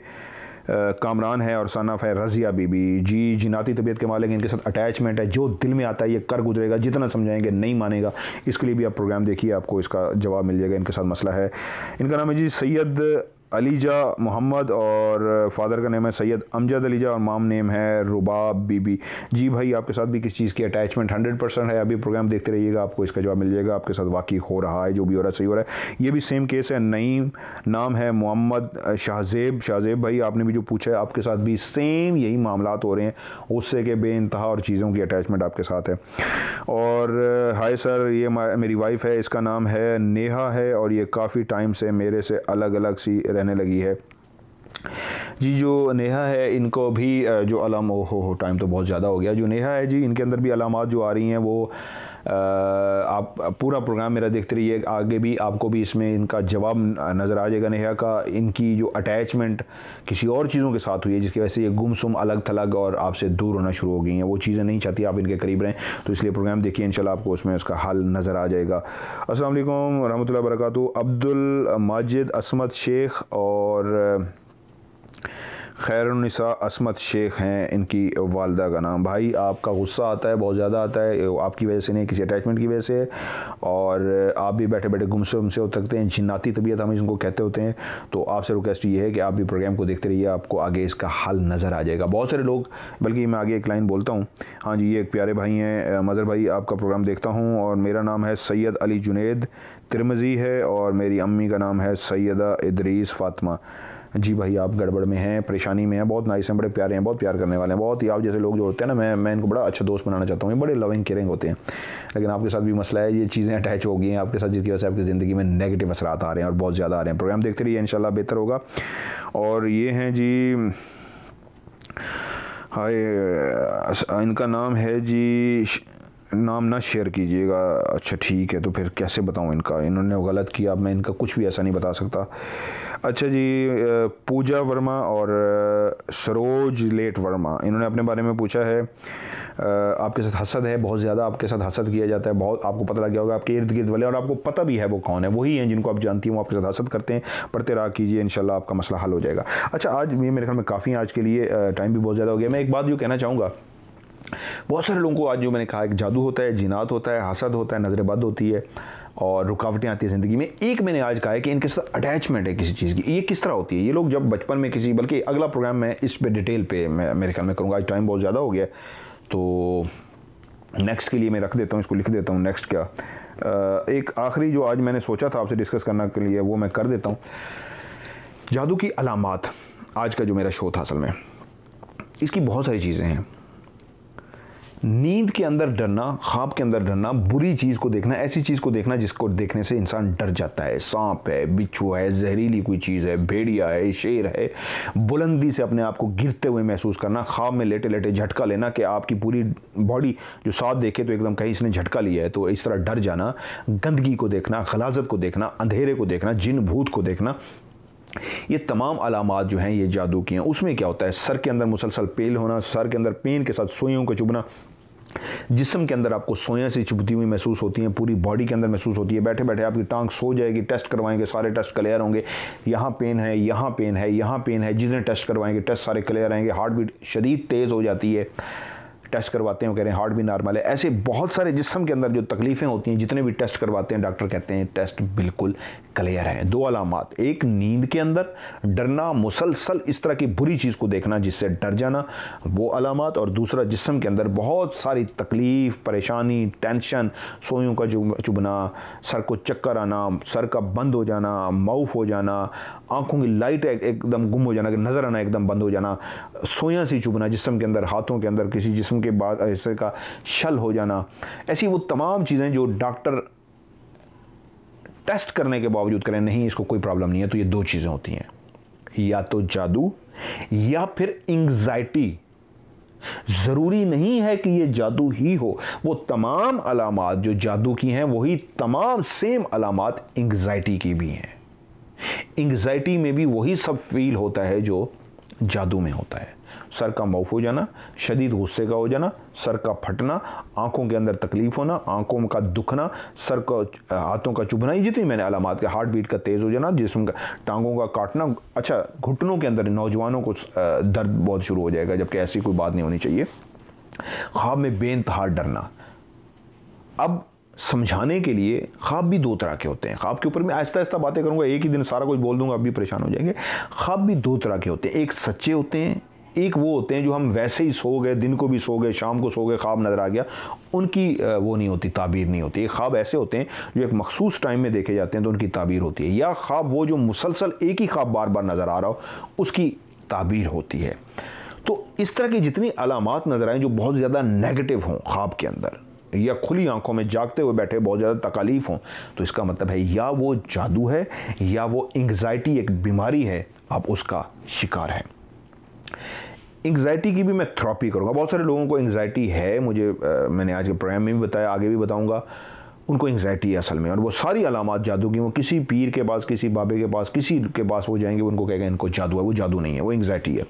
कामरान है और सनफ है रज़िया बीबी। जी जिनाती तबीयत के मालिक, इनके साथ अटैचमेंट है। जो दिल में आता है, ये कर गुजरेगा, जितना समझाएँगे, नहीं मानेगा। इसके लिए भी आप प्रोग्राम देखिए, आपको इसका जवाब मिल जाएगा, इनके साथ मसला है। इनका नाम है जी सैयद अलीजा मोहम्मद और फादर का नेम है सैयद अमजद अलीजा और माम नेम है रुबाब बीबी। जी भाई, आपके साथ भी किस चीज़ की अटैचमेंट हंड्रेड परसेंट है? अभी प्रोग्राम देखते रहिएगा, आपको इसका जवाब मिल जाएगा, आपके साथ वाकई हो रहा है, जो भी हो रहा है, सही हो रहा है। ये भी सेम केस है, नईम नाम है मोहम्मद शाहजेब। शाहजेब भाई, आपने भी जो पूछा है, आपके साथ भी सेम यही मामला हो रहे हैं। उससे के बे और चीज़ों की अटैचमेंट आपके साथ है। और, हाय सर, ये मेरी वाइफ है, इसका नाम है नेहा है और ये काफ़ी टाइम से मेरे से अलग अलग सी रहने लगी है। जी, जो नेहा है, इनको भी जो अलाम हो हो, टाइम तो बहुत ज़्यादा हो गया। जो नेहा है जी, इनके अंदर भी अलामत जो आ रही हैं, वो आप पूरा प्रोग्राम मेरा देखते रहिए। आगे भी आपको भी इसमें इनका जवाब नज़र आ जाएगा नेहा का। इनकी जो अटैचमेंट किसी और चीज़ों के साथ हुई है, जिसकी वजह से ये गुमसुम अलग थलग और आपसे दूर होना शुरू हो गई हैं। वो चीज़ें नहीं चाहती, आप इनके करीब रहें। तो इसलिए प्रोग्राम देखिए, इंशाल्लाह आपको उसमें उसका हल नज़र आ जाएगा। असल रहमतुल्लाहि वरकatuh अब्दुल माजिद असमत शेख और खैरसा असमत शेख हैं, इनकी वालदा का नाम। भाई, आपका गुस्सा आता है, बहुत ज़्यादा आता है आपकी वजह से नहीं, किसी अटैचमेंट की वजह से। और आप भी बैठे बैठे गुमसुम से हो सकते हैं जिन्नाती तबीयत हम इसको कहते होते हैं। तो आपसे रिक्वेस्ट ये है कि आप भी प्रोग्राम को देखते रहिए, आपको आगे इसका हल नज़र आ जाएगा। बहुत सारे लोग, बल्कि मैं आगे एक लाइन बोलता हूँ। हाँ जी, ये एक प्यारे भाई हैं मज़र भाई, आपका प्रोग्राम देखता हूँ। और मेरा नाम है सैयद अली जुनेद, तिरमजी है। और मेरी अम्मी का नाम है सैदा इदरीस फ़ातिमा। जी भाई, आप गड़बड़ में हैं, परेशानी में हैं, बहुत नाइस हैं, बड़े प्यारे हैं, बहुत प्यार करने वाले हैं, बहुत ही आप जैसे लोग जो होते हैं ना, मैं मैं इनको बड़ा अच्छा दोस्त बनाना चाहता हूँ, ये बड़े लविंग केयरिंग होते हैं। लेकिन आपके साथ भी मसला है, ये चीज़ें अटैच हो गई हैं आपके साथ, जिसकी वजह से आपकी ज़िंदगी में नेगेटिव असरात आ रहे हैं और बहुत ज़्यादा आ रहे हैं। प्रोग्राम देखते रहिए इन बेहतर होगा। और ये हैं जी, हाय इनका नाम है जी नाम ना शेयर कीजिएगा। अच्छा ठीक है तो फिर कैसे बताऊँ इनका? इन्होंने गलत किया मैं इनका कुछ भी ऐसा नहीं बता सकता। अच्छा जी पूजा वर्मा और सरोज लेट वर्मा, इन्होंने अपने बारे में पूछा है। आपके साथ हसद है, बहुत ज़्यादा आपके साथ हसद किया जाता है, बहुत आपको पता लग गया होगा आपके इर्द गिर्द वाले, और आपको पता भी है वो कौन है, वही हैं जिनको आप जानती हैं आपके साथ हसद करते हैं, पढ़ते रहा कीजिए, इंशाल्लाह आपका मसला हल हो जाएगा। अच्छा आज ये मेरे ख्याल में काफ़ी आज के लिए टाइम भी बहुत ज़्यादा हो गया। मैं एक बात जो कहना चाहूँगा, बहुत सारे लोगों को आज जो मैंने कहा, एक जादू होता है, जिनात होता है, हसद होता है नज़र बद होती है। और रुकावटें आती हैं ज़िंदगी में। एक मैंने आज कहा है कि इनके साथ अटैचमेंट है किसी चीज़ की। ये किस तरह होती है? ये लोग जब बचपन में किसी, बल्कि अगला प्रोग्राम मैं इस पर डिटेल पे मैं, मेरे ख्याल में करूँगा। आज टाइम बहुत ज़्यादा हो गया तो नेक्स्ट के लिए मैं रख देता हूँ, इसको लिख देता हूँ। नेक्स्ट क्या? एक आखिरी जो आज मैंने सोचा था आपसे डिस्कस करने के लिए, वो मैं कर देता हूँ। जादू की अलामत, आज का जो मेरा शो था असल में। इसकी बहुत सारी चीज़ें हैं। नींद के अंदर डरना ख्वाब के अंदर डरना, बुरी चीज़ को देखना, ऐसी चीज़ को देखना जिसको देखने से इंसान डर जाता है। सांप है, बिच्छू है, जहरीली कोई चीज़ है, भेड़िया है, शेर है, बुलंदी से अपने आप को गिरते हुए महसूस करना ख्वाब में लेटे लेटे झटका लेना कि आपकी पूरी बॉडी जो साथ देखे तो एकदम कहीं इसने झटका लिया है तो इस तरह डर जाना, गंदगी को देखना, खलाजत को देखना, अंधेरे को देखना, जिन भूत को देखना, ये तमाम अलामत जो हैं, ये जादू की हैं। उसमें क्या होता है? सर के अंदर मुसलसल पेल होना, सर के अंदर पेन के साथ सुइयों का चुभना जिसम के अंदर आपको सोया से चुभती हुई महसूस होती हैं, पूरी बॉडी के अंदर महसूस होती है। बैठे बैठे आपकी टांग सो जाएगी टेस्ट करवाएँगे, सारे टेस्ट क्लियर होंगे। यहाँ पेन है, यहाँ पेन है, यहाँ पेन है, जितने टेस्ट करवाएँगे टेस्ट सारे क्लियर आएँगे हार्ट बीट शदीद तेज़ हो जाती है। टेस्ट करवाते हैं वो कह रहे हैं हार्ट भी नॉर्मल है। ऐसे बहुत सारे जिसम के अंदर जो तकलीफ़ें होती हैं, जितने भी टेस्ट करवाते हैं, डॉक्टर कहते हैं, टेस्ट बिल्कुल क्लियर है। दो अलामत, एक नींद के अंदर डरना, मुसलसल इस तरह की बुरी चीज़ को देखना जिससे डर जाना, वो अलामत, और दूसरा जिसम के अंदर बहुत सारी तकलीफ़, परेशानी, टेंशन सोयों का चुभना, सर को चक्कर आना, सर का बंद हो जाना माउफ हो जाना आँखों की लाइट एकदम गुम हो जाना नज़र आना एकदम बंद हो जाना, सोया सी चुभना जिसम के अंदर, हाथों के अंदर, किसी जिसम के बाद ऐसे का शल हो जाना। ऐसी वो तमाम चीज़ें जो डॉक्टर टेस्ट करने के बावजूद करें, नहीं, इसको कोई प्रॉब्लम नहीं है तो ये दो चीज़ें होती हैं। या तो जादू, या फिर इंग्जाइटी ज़रूरी नहीं है कि ये जादू ही हो, वो तमाम अलामत जो जादू की हैं, वही तमाम सेम अलामत इंग्जाइटी की भी हैं। इंग्जाइटी में भी वही सब फील होता है जो जादू में होता है। सर का मौफ हो जाना, शदीद गुस्से का हो जाना, सर का फटना, आँखों के अंदर तकलीफ़ होना, आँखों का दुखना, सर का हाथों का चुभना, ये जितनी मैंने अलामत के हार्ट बीट का तेज़ हो जाना, जिसम का, टांगों का काटना अच्छा घुटनों के अंदर नौजवानों को दर्द बहुत शुरू हो जाएगा जबकि ऐसी कोई बात नहीं होनी चाहिए। ख्वाब में बेनतहा डरना। अब समझाने के लिए ख्वाब भी दो तरह के होते हैं। ख्वाब के ऊपर मैं आहिस्ता आहिस्ता बातें करूँगा, एक ही दिन सारा कुछ बोल दूँगा, आप भी परेशान हो जाएँगे। ख्वाब भी दो तरह के होते हैं। एक सच्चे होते हैं, एक वो होते हैं जो हम वैसे ही सो गए, दिन को भी सो गए, शाम को सो गए, ख्वाब नज़र आ गया। उनकी वो नहीं होती, ताबीर नहीं होती। ख्वाब ऐसे होते हैं जो एक मखसूस टाइम में देखे जाते हैं तो उनकी ताबीर होती है। या ख्वाब वो जो मुसलसल एक ही ख्वाब बार बार नज़र आ रहा हो, उसकी ताबीर होती है। तो इस तरह की जितनी अलामत नज़र आए, जो बहुत ज़्यादा नेगेटिव हों ख्वाब के अंदर या खुली आँखों में जागते हुए बैठे बहुत ज़्यादा तकालीफ हों तो इसका मतलब है या वो जादू है या वो एंग्जाइटी एक बीमारी है आप उसका शिकार हैं। एंग्जाइटी की भी मैं थ्रॉपी करूँगा। बहुत सारे लोगों को एंग्जाइटी है मुझे आ, मैंने आज के प्रोग्राम में भी बताया आगे भी बताऊँगा। उनको एंग्जाइटी है असल में और वो सारी अलामत जादू की वो किसी पीर के पास किसी बाबे के पास किसी के पास वो जाएँगे उनको कहेंगे इनको जादू है। वो जादू नहीं है वो एंग्जाइटी है।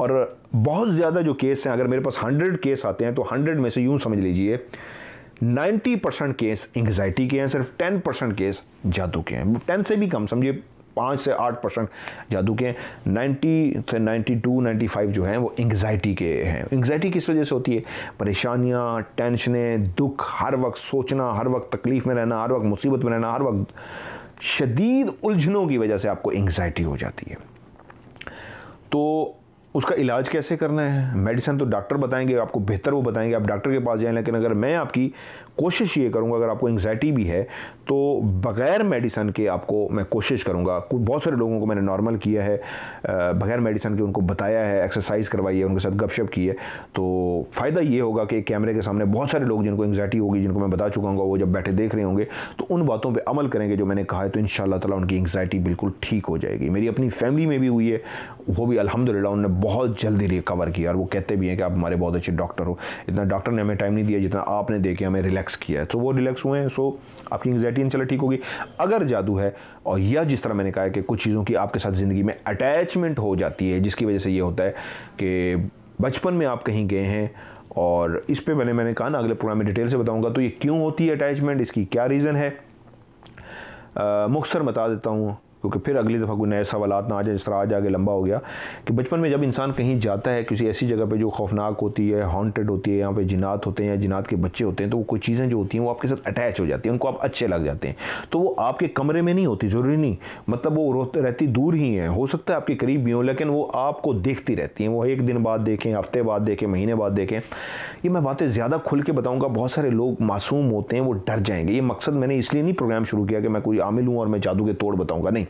और बहुत ज़्यादा जो केस हैं अगर मेरे पास हंड्रेड केस आते हैं तो हंड्रेड में से यूँ समझ लीजिए 90 परसेंट केस एंग्जाइटी के हैं, सिर्फ़ 10 परसेंट केस जादू के हैं। 10 से भी कम, समझिए, पाँच से आठ परसेंट जादू के हैं। नाइन्टी से नाइन्टी टू, नाइन्टी फाइव जो हैं, वो एंग्जाइटी के हैं। एंग्जाइटी किस वजह से होती है? परेशानियाँ टेंशनें दुख, हर वक्त सोचना, हर वक्त तकलीफ़ में रहना, हर वक्त मुसीबत में रहना, हर वक्त शदीद उलझनों की वजह से आपको एंग्जाइटी हो जाती है। तो उसका इलाज कैसे करना है? मेडिसिन तो डॉक्टर बताएँगे, आपको बेहतर वो बताएँगे। आप डॉक्टर के पास जाएँ, लेकिन अगर मैं आपकी कोशिश ये करूँगा, अगर आपको एंग्जाइटी भी है तो बग़ैर मेडिसन के आपको मैं कोशिश करूँगा। बहुत सारे लोगों को मैंने नॉर्मल किया है बग़ैर मेडिसन के उनको बताया है एक्सरसाइज करवाई है, उनके साथ गपशप की है। तो फ़ायदा ये होगा कि कैमरे के सामने बहुत सारे लोग जिनको एंग्जाइटी होगी, जिनको मैं बता चुका हूँ वो जब बैठे देख रहे होंगे तो उन बातों पर अमल करेंगे जो मैंने कहा है तो इन ताला उनकी एंग्जाइटी बिल्कुल ठीक हो जाएगी। मेरी अपनी फैमिली में भी हुई है, वो भी अलहमदिल्ला उन्होंने बहुत जल्दी रिकवर किया, और वो कहते भी हैं कि आप हमारे बहुत अच्छे डॉक्टर हो। इतना डॉक्टर ने हमें टाइम नहीं दिया, जितना आपने देखे, हमें रिलैक्स किया है। तो वो रिलैक्स हुए हैं सो आपकी एंगजाइटी चलो ठीक होगी। अगर जादू है, और यह जिस तरह मैंने कहा है कि कुछ चीज़ों की आपके साथ ज़िंदगी में अटैचमेंट हो जाती है, जिसकी वजह से ये होता है कि बचपन में आप कहीं गए हैं, और इस पर मैंने मैंने कहा ना, अगले प्रोग्राम में डिटेल से बताऊँगा तो ये क्यों होती है अटैचमेंट इसकी क्या रीज़न है? मुख्तर बता देता हूँ। क्योंकि फिर अगली दफ़ा कोई नए सवाल ना आ जाए, जिस तरह आज आगे लंबा हो गया, कि बचपन में जब इंसान कहीं जाता है, किसी ऐसी जगह पे जो खौफनाक होती है हॉन्टेड होती है, यहाँ पे जिनात होते हैं या जिनात के बच्चे होते हैं तो वो कोई चीज़ें जो होती हैं, वो आपके साथ अटैच हो जाती हैं, उनको आप अच्छे लग जाते हैं। तो वो आपके कमरे में नहीं होती, ज़रूरी नहीं मतलब वो रहती दूर ही हैं। हो सकता है आपके करीब भी हो, लेकिन वो आपको देखती रहती हैं। वो एक दिन बाद देखें, हफ़्ते बाद देखें, महीने बाद देखें। ये मैं बातें ज़्यादा खुल के बताऊँगा, बहुत सारे लोग मासूम होते हैं, वो डर जाएँगे। ये मकसद मैंने इसलिए नहीं प्रोग्राम शुरू किया कि मैं कोई आमिल हूँ और मैं जादू के तोड़ बताऊँगा। नहीं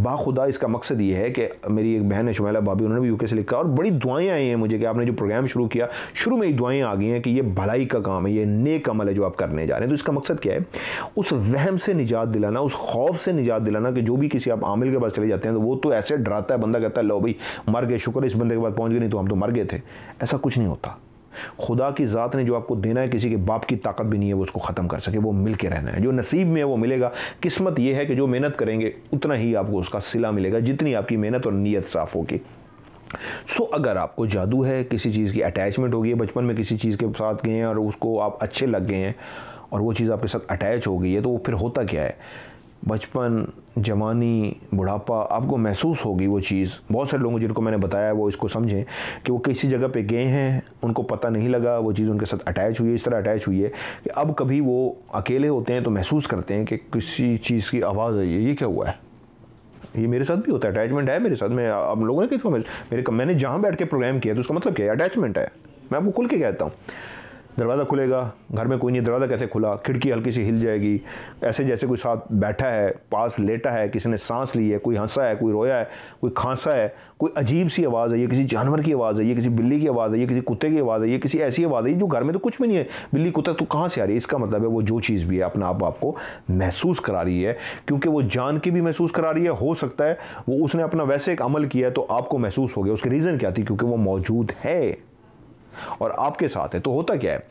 बाखुदा इसका मकसद ये है कि मेरी एक बहन है शुमैला भाभी उन्होंने भी यूके से लिखा और बड़ी दुआएँ आई हैं मुझे कि आपने जो प्रोग्राम शुरू किया, शुरू में ही दुआएँ आ गई हैं कि ये भलाई का काम है, ये नेक अमल है जो आप करने जा रहे हैं। तो इसका मकसद क्या है? उस वहम से निजात दिलाना, उस खौफ से निजात दिलाना कि जो भी किसी आप आमिल के पास चले जाते हैं तो वो तो ऐसे डराता है, बंदा कहता है, लो भाई, मर गए, शुक्र इस बंदे के पास पहुँच गए नहीं तो हम तो मर गए थे। ऐसा कुछ नहीं होता। खुदा की ज़ात ने जो आपको देना है किसी के बाप की ताकत भी नहीं है वो उसको ख़त्म कर सके वो मिल के रहना है। जो नसीब में है वो मिलेगा। किस्मत ये है कि जो मेहनत करेंगे उतना ही आपको उसका सिला मिलेगा जितनी आपकी मेहनत और नीयत साफ़ होगी। सो so, अगर आपको जादू है किसी चीज़ की अटैचमेंट होगी बचपन में किसी चीज़ के साथ गए हैं और उसको आप अच्छे लग गए हैं और वो चीज़ आपके साथ अटैच हो गई है तो वो फिर होता क्या है? बचपन, जवानी, बुढ़ापा, आपको महसूस होगी वो चीज़। बहुत सारे लोगों जिनको मैंने बताया वो इसको समझें कि वो किसी जगह पे गए हैं, उनको पता नहीं लगा, वो चीज़ उनके साथ अटैच हुई है, इस तरह अटैच हुई है कि अब कभी वो अकेले होते हैं तो महसूस करते हैं कि किसी चीज़ की आवाज़ आई है, ये क्या हुआ है? ये मेरे साथ भी होता है अटैचमेंट है मेरे साथ, में आप लोगों ने कितना मेरे मैंने जहाँ बैठ के प्रोग्राम किया तो उसका मतलब क्या है? अटैचमेंट है। मैं आपको खुल के कहता हूँ। दरवाज़ा खुलेगा, घर में कोई नहीं, दरवाज़ा कैसे खुला? खिड़की हल्की सी हिल जाएगी। ऐसे जैसे कोई साथ बैठा है, पास लेटा है, किसी ने सांस ली है, कोई हंसा है, कोई रोया है, कोई खांसा है, कोई अजीब सी आवाज़ है, ये किसी जानवर की आवाज़ है, ये किसी बिल्ली की आवाज़ है, ये किसी कुत्ते की आवाज़ है, ये किसी ऐसी आवाज़ है जो घर में तो कुछ भी नहीं है। बिल्ली, कुत्ता तो कहाँ से आ रही है? इसका मतलब है वो जो चीज़ भी है, अपना आप, आपको महसूस करा रही है, क्योंकि वो जान के भी महसूस करा रही है, हो सकता है वो उसने अपना वैसे एक अमल किया है तो आपको महसूस हो गया। उसकी रीज़न क्या थी? क्योंकि वो मौजूद है। और आपके साथ है। तो होता क्या है?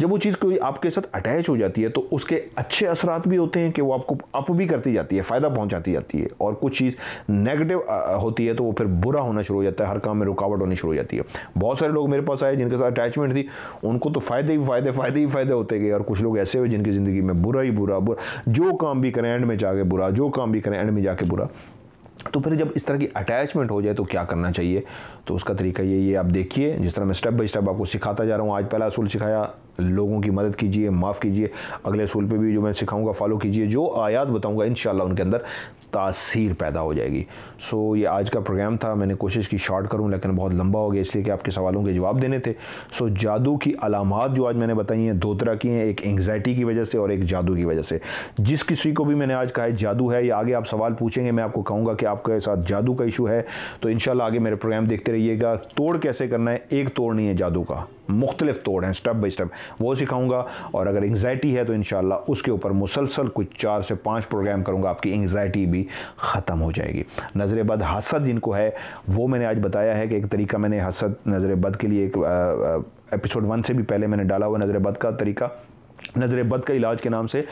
जब वो चीज़ कोई आपके साथ अटैच हो जाती है तो उसके अच्छे असरात भी होते हैं कि वो आपको अप भी करती जाती है, फ़ायदा पहुंचाती जाती है और कुछ चीज़ नेगेटिव होती है तो वो फिर बुरा होना शुरू हो जाता है, हर काम में रुकावट होनी शुरू हो जाती है। बहुत सारे लोग मेरे पास आए जिनके साथ अटैचमेंट थी, उनको तो फ़ायदे ही फ़ायदे फ़ायदे ही फ़ायदे होते गए और कुछ लोग ऐसे हुए जिनकी ज़िंदगी में बुरा ही बुरा बुरा, जो काम भी करें एंड में जाके बुरा, जो काम भी करें एंड में जाके बुरा। तो फिर जब इस तरह की अटैचमेंट हो जाए तो क्या करना चाहिए? तो उसका तरीका ये ये आप देखिए, जिस तरह मैं स्टेप बाई स्टेप आपको सिखाता जा रहा हूँ। आज पहला असूल सिखाया, लोगों की मदद कीजिए, माफ़ कीजिए। अगले असूल पे भी जो मैं सिखाऊँगा फॉलो कीजिए। जो आयात बताऊँगा इन उनके अंदर तासीर पैदा हो जाएगी। सो ये आज का प्रोग्राम था, मैंने कोशिश की शॉर्ट करूँ, लेकिन बहुत लंबा हो गया, इसलिए कि आपके सवालों के जवाब देने थे। सो जादू की अलामत जो आज मैंने बताई हैं, दो तरह की हैं, एक एंगजाइटी की वजह से और एक जादू की वजह से। जिस किसी को भी मैंने आज कहा है, जादू है, या आगे आप सवाल पूछेंगे, मैं आपको कहूँगा कि आपके साथ जादू का इशू है। तो इन आगे मेरे प्रोग्राम देखते रहिएगा तोड़ कैसे करना है? एक तोड़ नहीं है जादू का। मुख्तलिफ़ तोड़ हैं स्टेप बाई स्टेप वो सिखाऊँगा और अगर एंगजाइटी है तो इन उसके ऊपर मुसलसल कुछ चार से पाँच प्रोग्राम करूँगा, आपकी एंगजाइटी भी ख़त्म हो जाएगी। नज़र बद हसद जिनको है, वो मैंने आज बताया है कि एक तरीका मैंने हसद नज़र बद के लिए एक एपिसोड वन से भी पहले मैंने डाला हुआ नज़र बद का तरीका। नज़र बद का इलाज के नाम से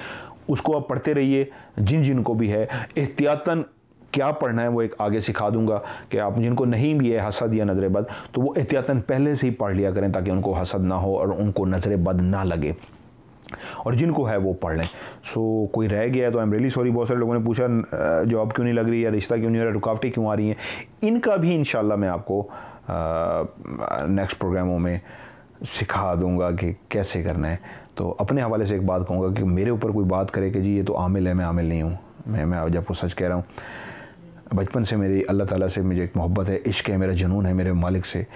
उसको आप पढ़ते रहिए, जिन जिन को भी है, एहतियातन क्या पढ़ना है वो एक आगे सिखा दूँगा कि आप जिनको नहीं भी है हसद या नज़र बद तो वो एहतियातन पहले से ही पढ़ लिया करें ताकि उनको हसद ना हो और उनको नज़र बद ना लगे। और जिनको है वो पढ़ लें। सो कोई रह गया है तो आई एम रियली सॉरी बहुत सारे लोगों ने पूछा जॉब क्यों नहीं लग रही या रिश्ता क्यों नहीं हो रहा? रुकावटें क्यों आ रही हैं? इनका भी इन मैं आपको नेक्स्ट प्रोग्रामों में सिखा दूँगा कि कैसे करना है। तो अपने हवाले से एक बात कहूँगा कि मेरे ऊपर कोई बात करे कि जी, ये तो आमिल है, मैं आमिल नहीं हूँ। मैं मैं जब आपको सच कह रहा हूँ बचपन से मेरी, अल्लाह ताला से मुझे एक मोहब्बत है, इश्क है, मेरा जुनून है, मेरे मालिक से।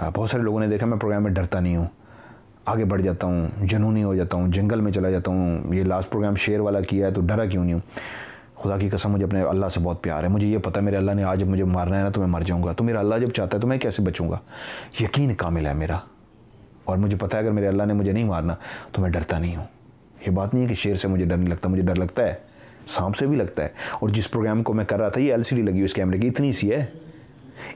बहुत सारे लोगों ने देखा, मैं प्रोग्राम में डरता नहीं हूँ। आगे बढ़ जाता हूँ, जनूनी हो जाता हूँ, जंगल में चला जाता हूँ। ये लास्ट प्रोग्राम शेर वाला किया है तो डरा क्यों नहीं हूँ? खुदा की कसम, मुझे अपने अल्लाह से बहुत प्यार है। मुझे ये पता है, मेरे अल्लाह ने आज मुझे मारना है ना तो मैं मर जाऊँगा। तो मेरा अल्लाह जब चाहता है तो मैं कैसे बचूँगा? यकीन कामिल है मेरा। और मुझे पता है, अगर मेरे अल्लाह ने मुझे नहीं मारना तो मैं डरता नहीं हूँ। ये बात नहीं है कि शेर से मुझे डर नहीं लगता। मुझे डर लगता है सांप से भी लगता है। और जिस प्रोग्राम को मैं कर रहा था, ये एलसीडी लगी हुई इस कैमरे की, इतनी सी है।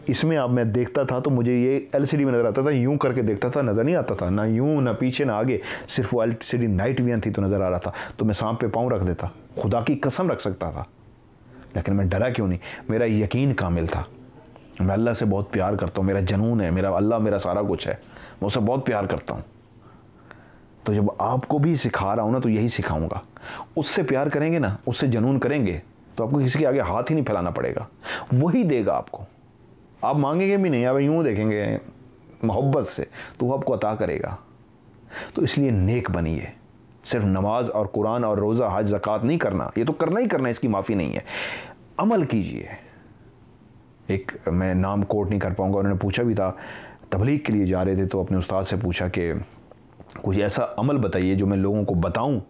इसमें अब मैं देखता था तो मुझे ये एलसीडी में नज़र आता था, यूँ करके देखता था, नज़र नहीं आता था, ना यूँ, ना पीछे, ना आगे, सिर्फ़ वो एलसीडी नाइट वियन थी तो नज़र आ रहा था। तो मैं सांप पे पाँव रख देता, खुदा की कसम रख सकता था। लेकिन मैं डरा क्यों नहीं? मेरा यकीन कामिल था। मैं अल्लाह से बहुत प्यार करता हूँ, मेरा जनून है, मेरा, अल्लाह मेरा सारा कुछ है। मैं उससे बहुत प्यार करता हूँ। तो जब आपको भी सिखा रहा हूँ ना तो यही सिखाऊँगा। उससे प्यार करेंगे ना, उससे जनून करेंगे तो आपको किसी के आगे हाथ ही नहीं फैलाना पड़ेगा। वही देगा आपको। आप मांगेंगे भी नहीं, आप यूँ देखेंगे मोहब्बत से तो वो आपको अता करेगा। तो इसलिए नेक बनिए। सिर्फ़ नमाज़ और कुरान और रोज़ा, हज, जक़ात नहीं करना। ये तो करना ही करना इसकी माफ़ी नहीं है। अमल कीजिए। एक मैं नाम कोट नहीं कर पाऊँगा, उन्होंने पूछा भी था, तबलीग के लिए जा रहे थे तो अपने उस्ताद से पूछा कि कुछ ऐसा अमल बताइए जो मैं लोगों को बताऊँ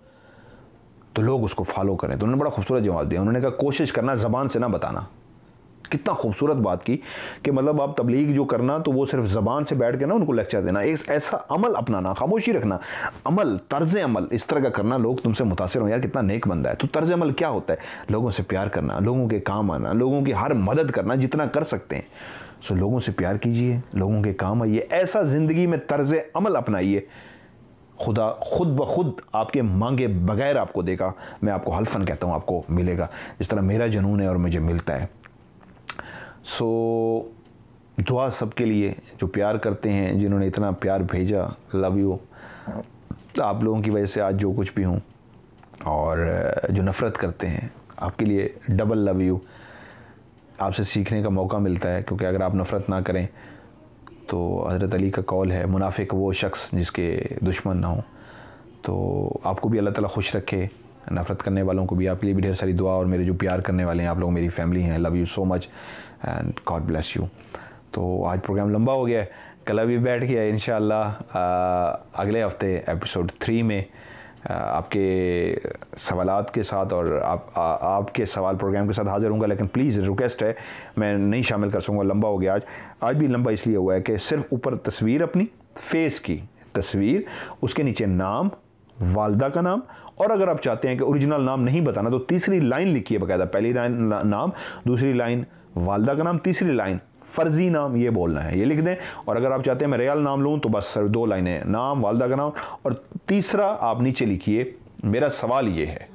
तो लोग उसको फॉलो करें। तो उन्होंने बड़ा खूबसूरत जवाब दिया। उन्होंने कहा, कोशिश करना, ज़बान से ना बताना। कितना खूबसूरत बात की कि मतलब आप तबलीग जो करना तो वो सिर्फ़ ज़बान से बैठ के ना उनको लेक्चर देना। एक ऐसा अमल अपनाना, खामोशी रखना। अमल, तर्ज अमल, इस तरह का करना, लोग तुमसे मुतासर हो, यार, कितना नेक बंदा है। तो तर्ज अमल क्या होता है? लोगों से प्यार करना, लोगों के काम आना, लोगों की हर मदद करना, जितना कर सकते हैं। सो लोगों से प्यार कीजिए, लोगों के काम आइए। ऐसा ज़िंदगी में तर्ज अमल अपनाइए। खुदा खुद ब खुद आपके मांगे बगैर आपको देगा। मैं आपको हल्फन कहता हूँ, आपको मिलेगा। जिस तरह मेरा जुनून है और मुझे मिलता है। सो, दुआ सबके लिए जो प्यार करते हैं, जिन्होंने इतना प्यार भेजा लव यू आप लोगों की वजह से आज जो कुछ भी हूँ और जो नफ़रत करते हैं, आपके लिए डबल लव यू आपसे सीखने का मौका मिलता है, क्योंकि अगर आप नफ़रत ना करें तो हज़रत अली का कॉल है, मुनाफिक वो शख्स जिसके दुश्मन ना हो। तो आपको भी अल्लाह ताला खुश रखे, नफ़रत करने वालों को भी। आपके लिए भी ढेर सारी दुआ और मेरे जो प्यार करने वाले हैं, आप लोग मेरी फैमिली हैं। Love you so much and God bless you तो आज प्रोग्राम लंबा हो गया है, कल अभी बैठ गया इन अगले हफ़्ते एपिसोड थ्री में। आपके सवालात के साथ और आप आ, आपके सवाल प्रोग्राम के साथ हाज़िर हूँगा लेकिन प्लीज़ रिक्वेस्ट है मैं नहीं शामिल कर सकूँगा लंबा हो गया आज। आज भी लंबा इसलिए हुआ है कि सिर्फ़ ऊपर तस्वीर अपनी फेस की तस्वीर उसके नीचे नाम वालदा का नाम और अगर आप चाहते हैं कि ओरिजिनल नाम नहीं बताना तो तीसरी लाइन लिखिए बाकायदा पहली लाइन नाम दूसरी लाइन वालदा का नाम तीसरी लाइन फ़र्जी नाम ये बोलना है, ये लिख दें। और अगर आप चाहते हैं मैं रियल नाम लूँ तो बस सर दो लाइनें, नाम, वालदा का नाम। और तीसरा आप नीचे लिखिए, मेरा सवाल ये है,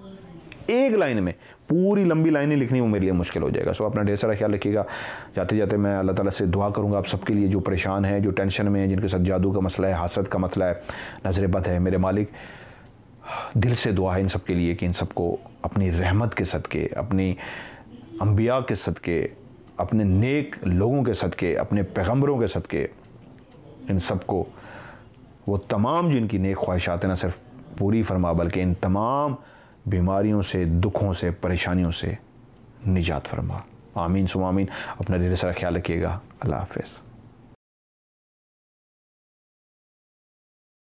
एक लाइन में पूरी लंबी लाइनें लिखनी वो मेरे लिए मुश्किल हो जाएगा। सो अपना ढेर सारा ख्याल रखिएगा। जाते जाते मैं अल्लाह ताला से दुआ करूँगा आप सबके लिए जो परेशान हैं, जो टेंशन में हैं, जिनके साथ जादू का मसला है, हासद का मसला है नज़र बद है, मेरे मालिक, दिल से दुआ है इन सब के लिए कि इन सबको अपनी रहमत के सदक़े, अपनी अम्बिया के सदक़े अपने नेक लोगों के सदक़े, अपने पैगम्बरों के सदक़े, इन सबको, वो तमाम जिनकी नेक ख्वाहिशात ना सिर्फ़ पूरी फरमा, बल्कि इन तमाम बीमारियों से, दुखों से, परेशानियों से निजात फरमा। आमीन सुमामीन अपना ढेर सारा ख्याल रखिएगा। अल्लाह हाफिज़।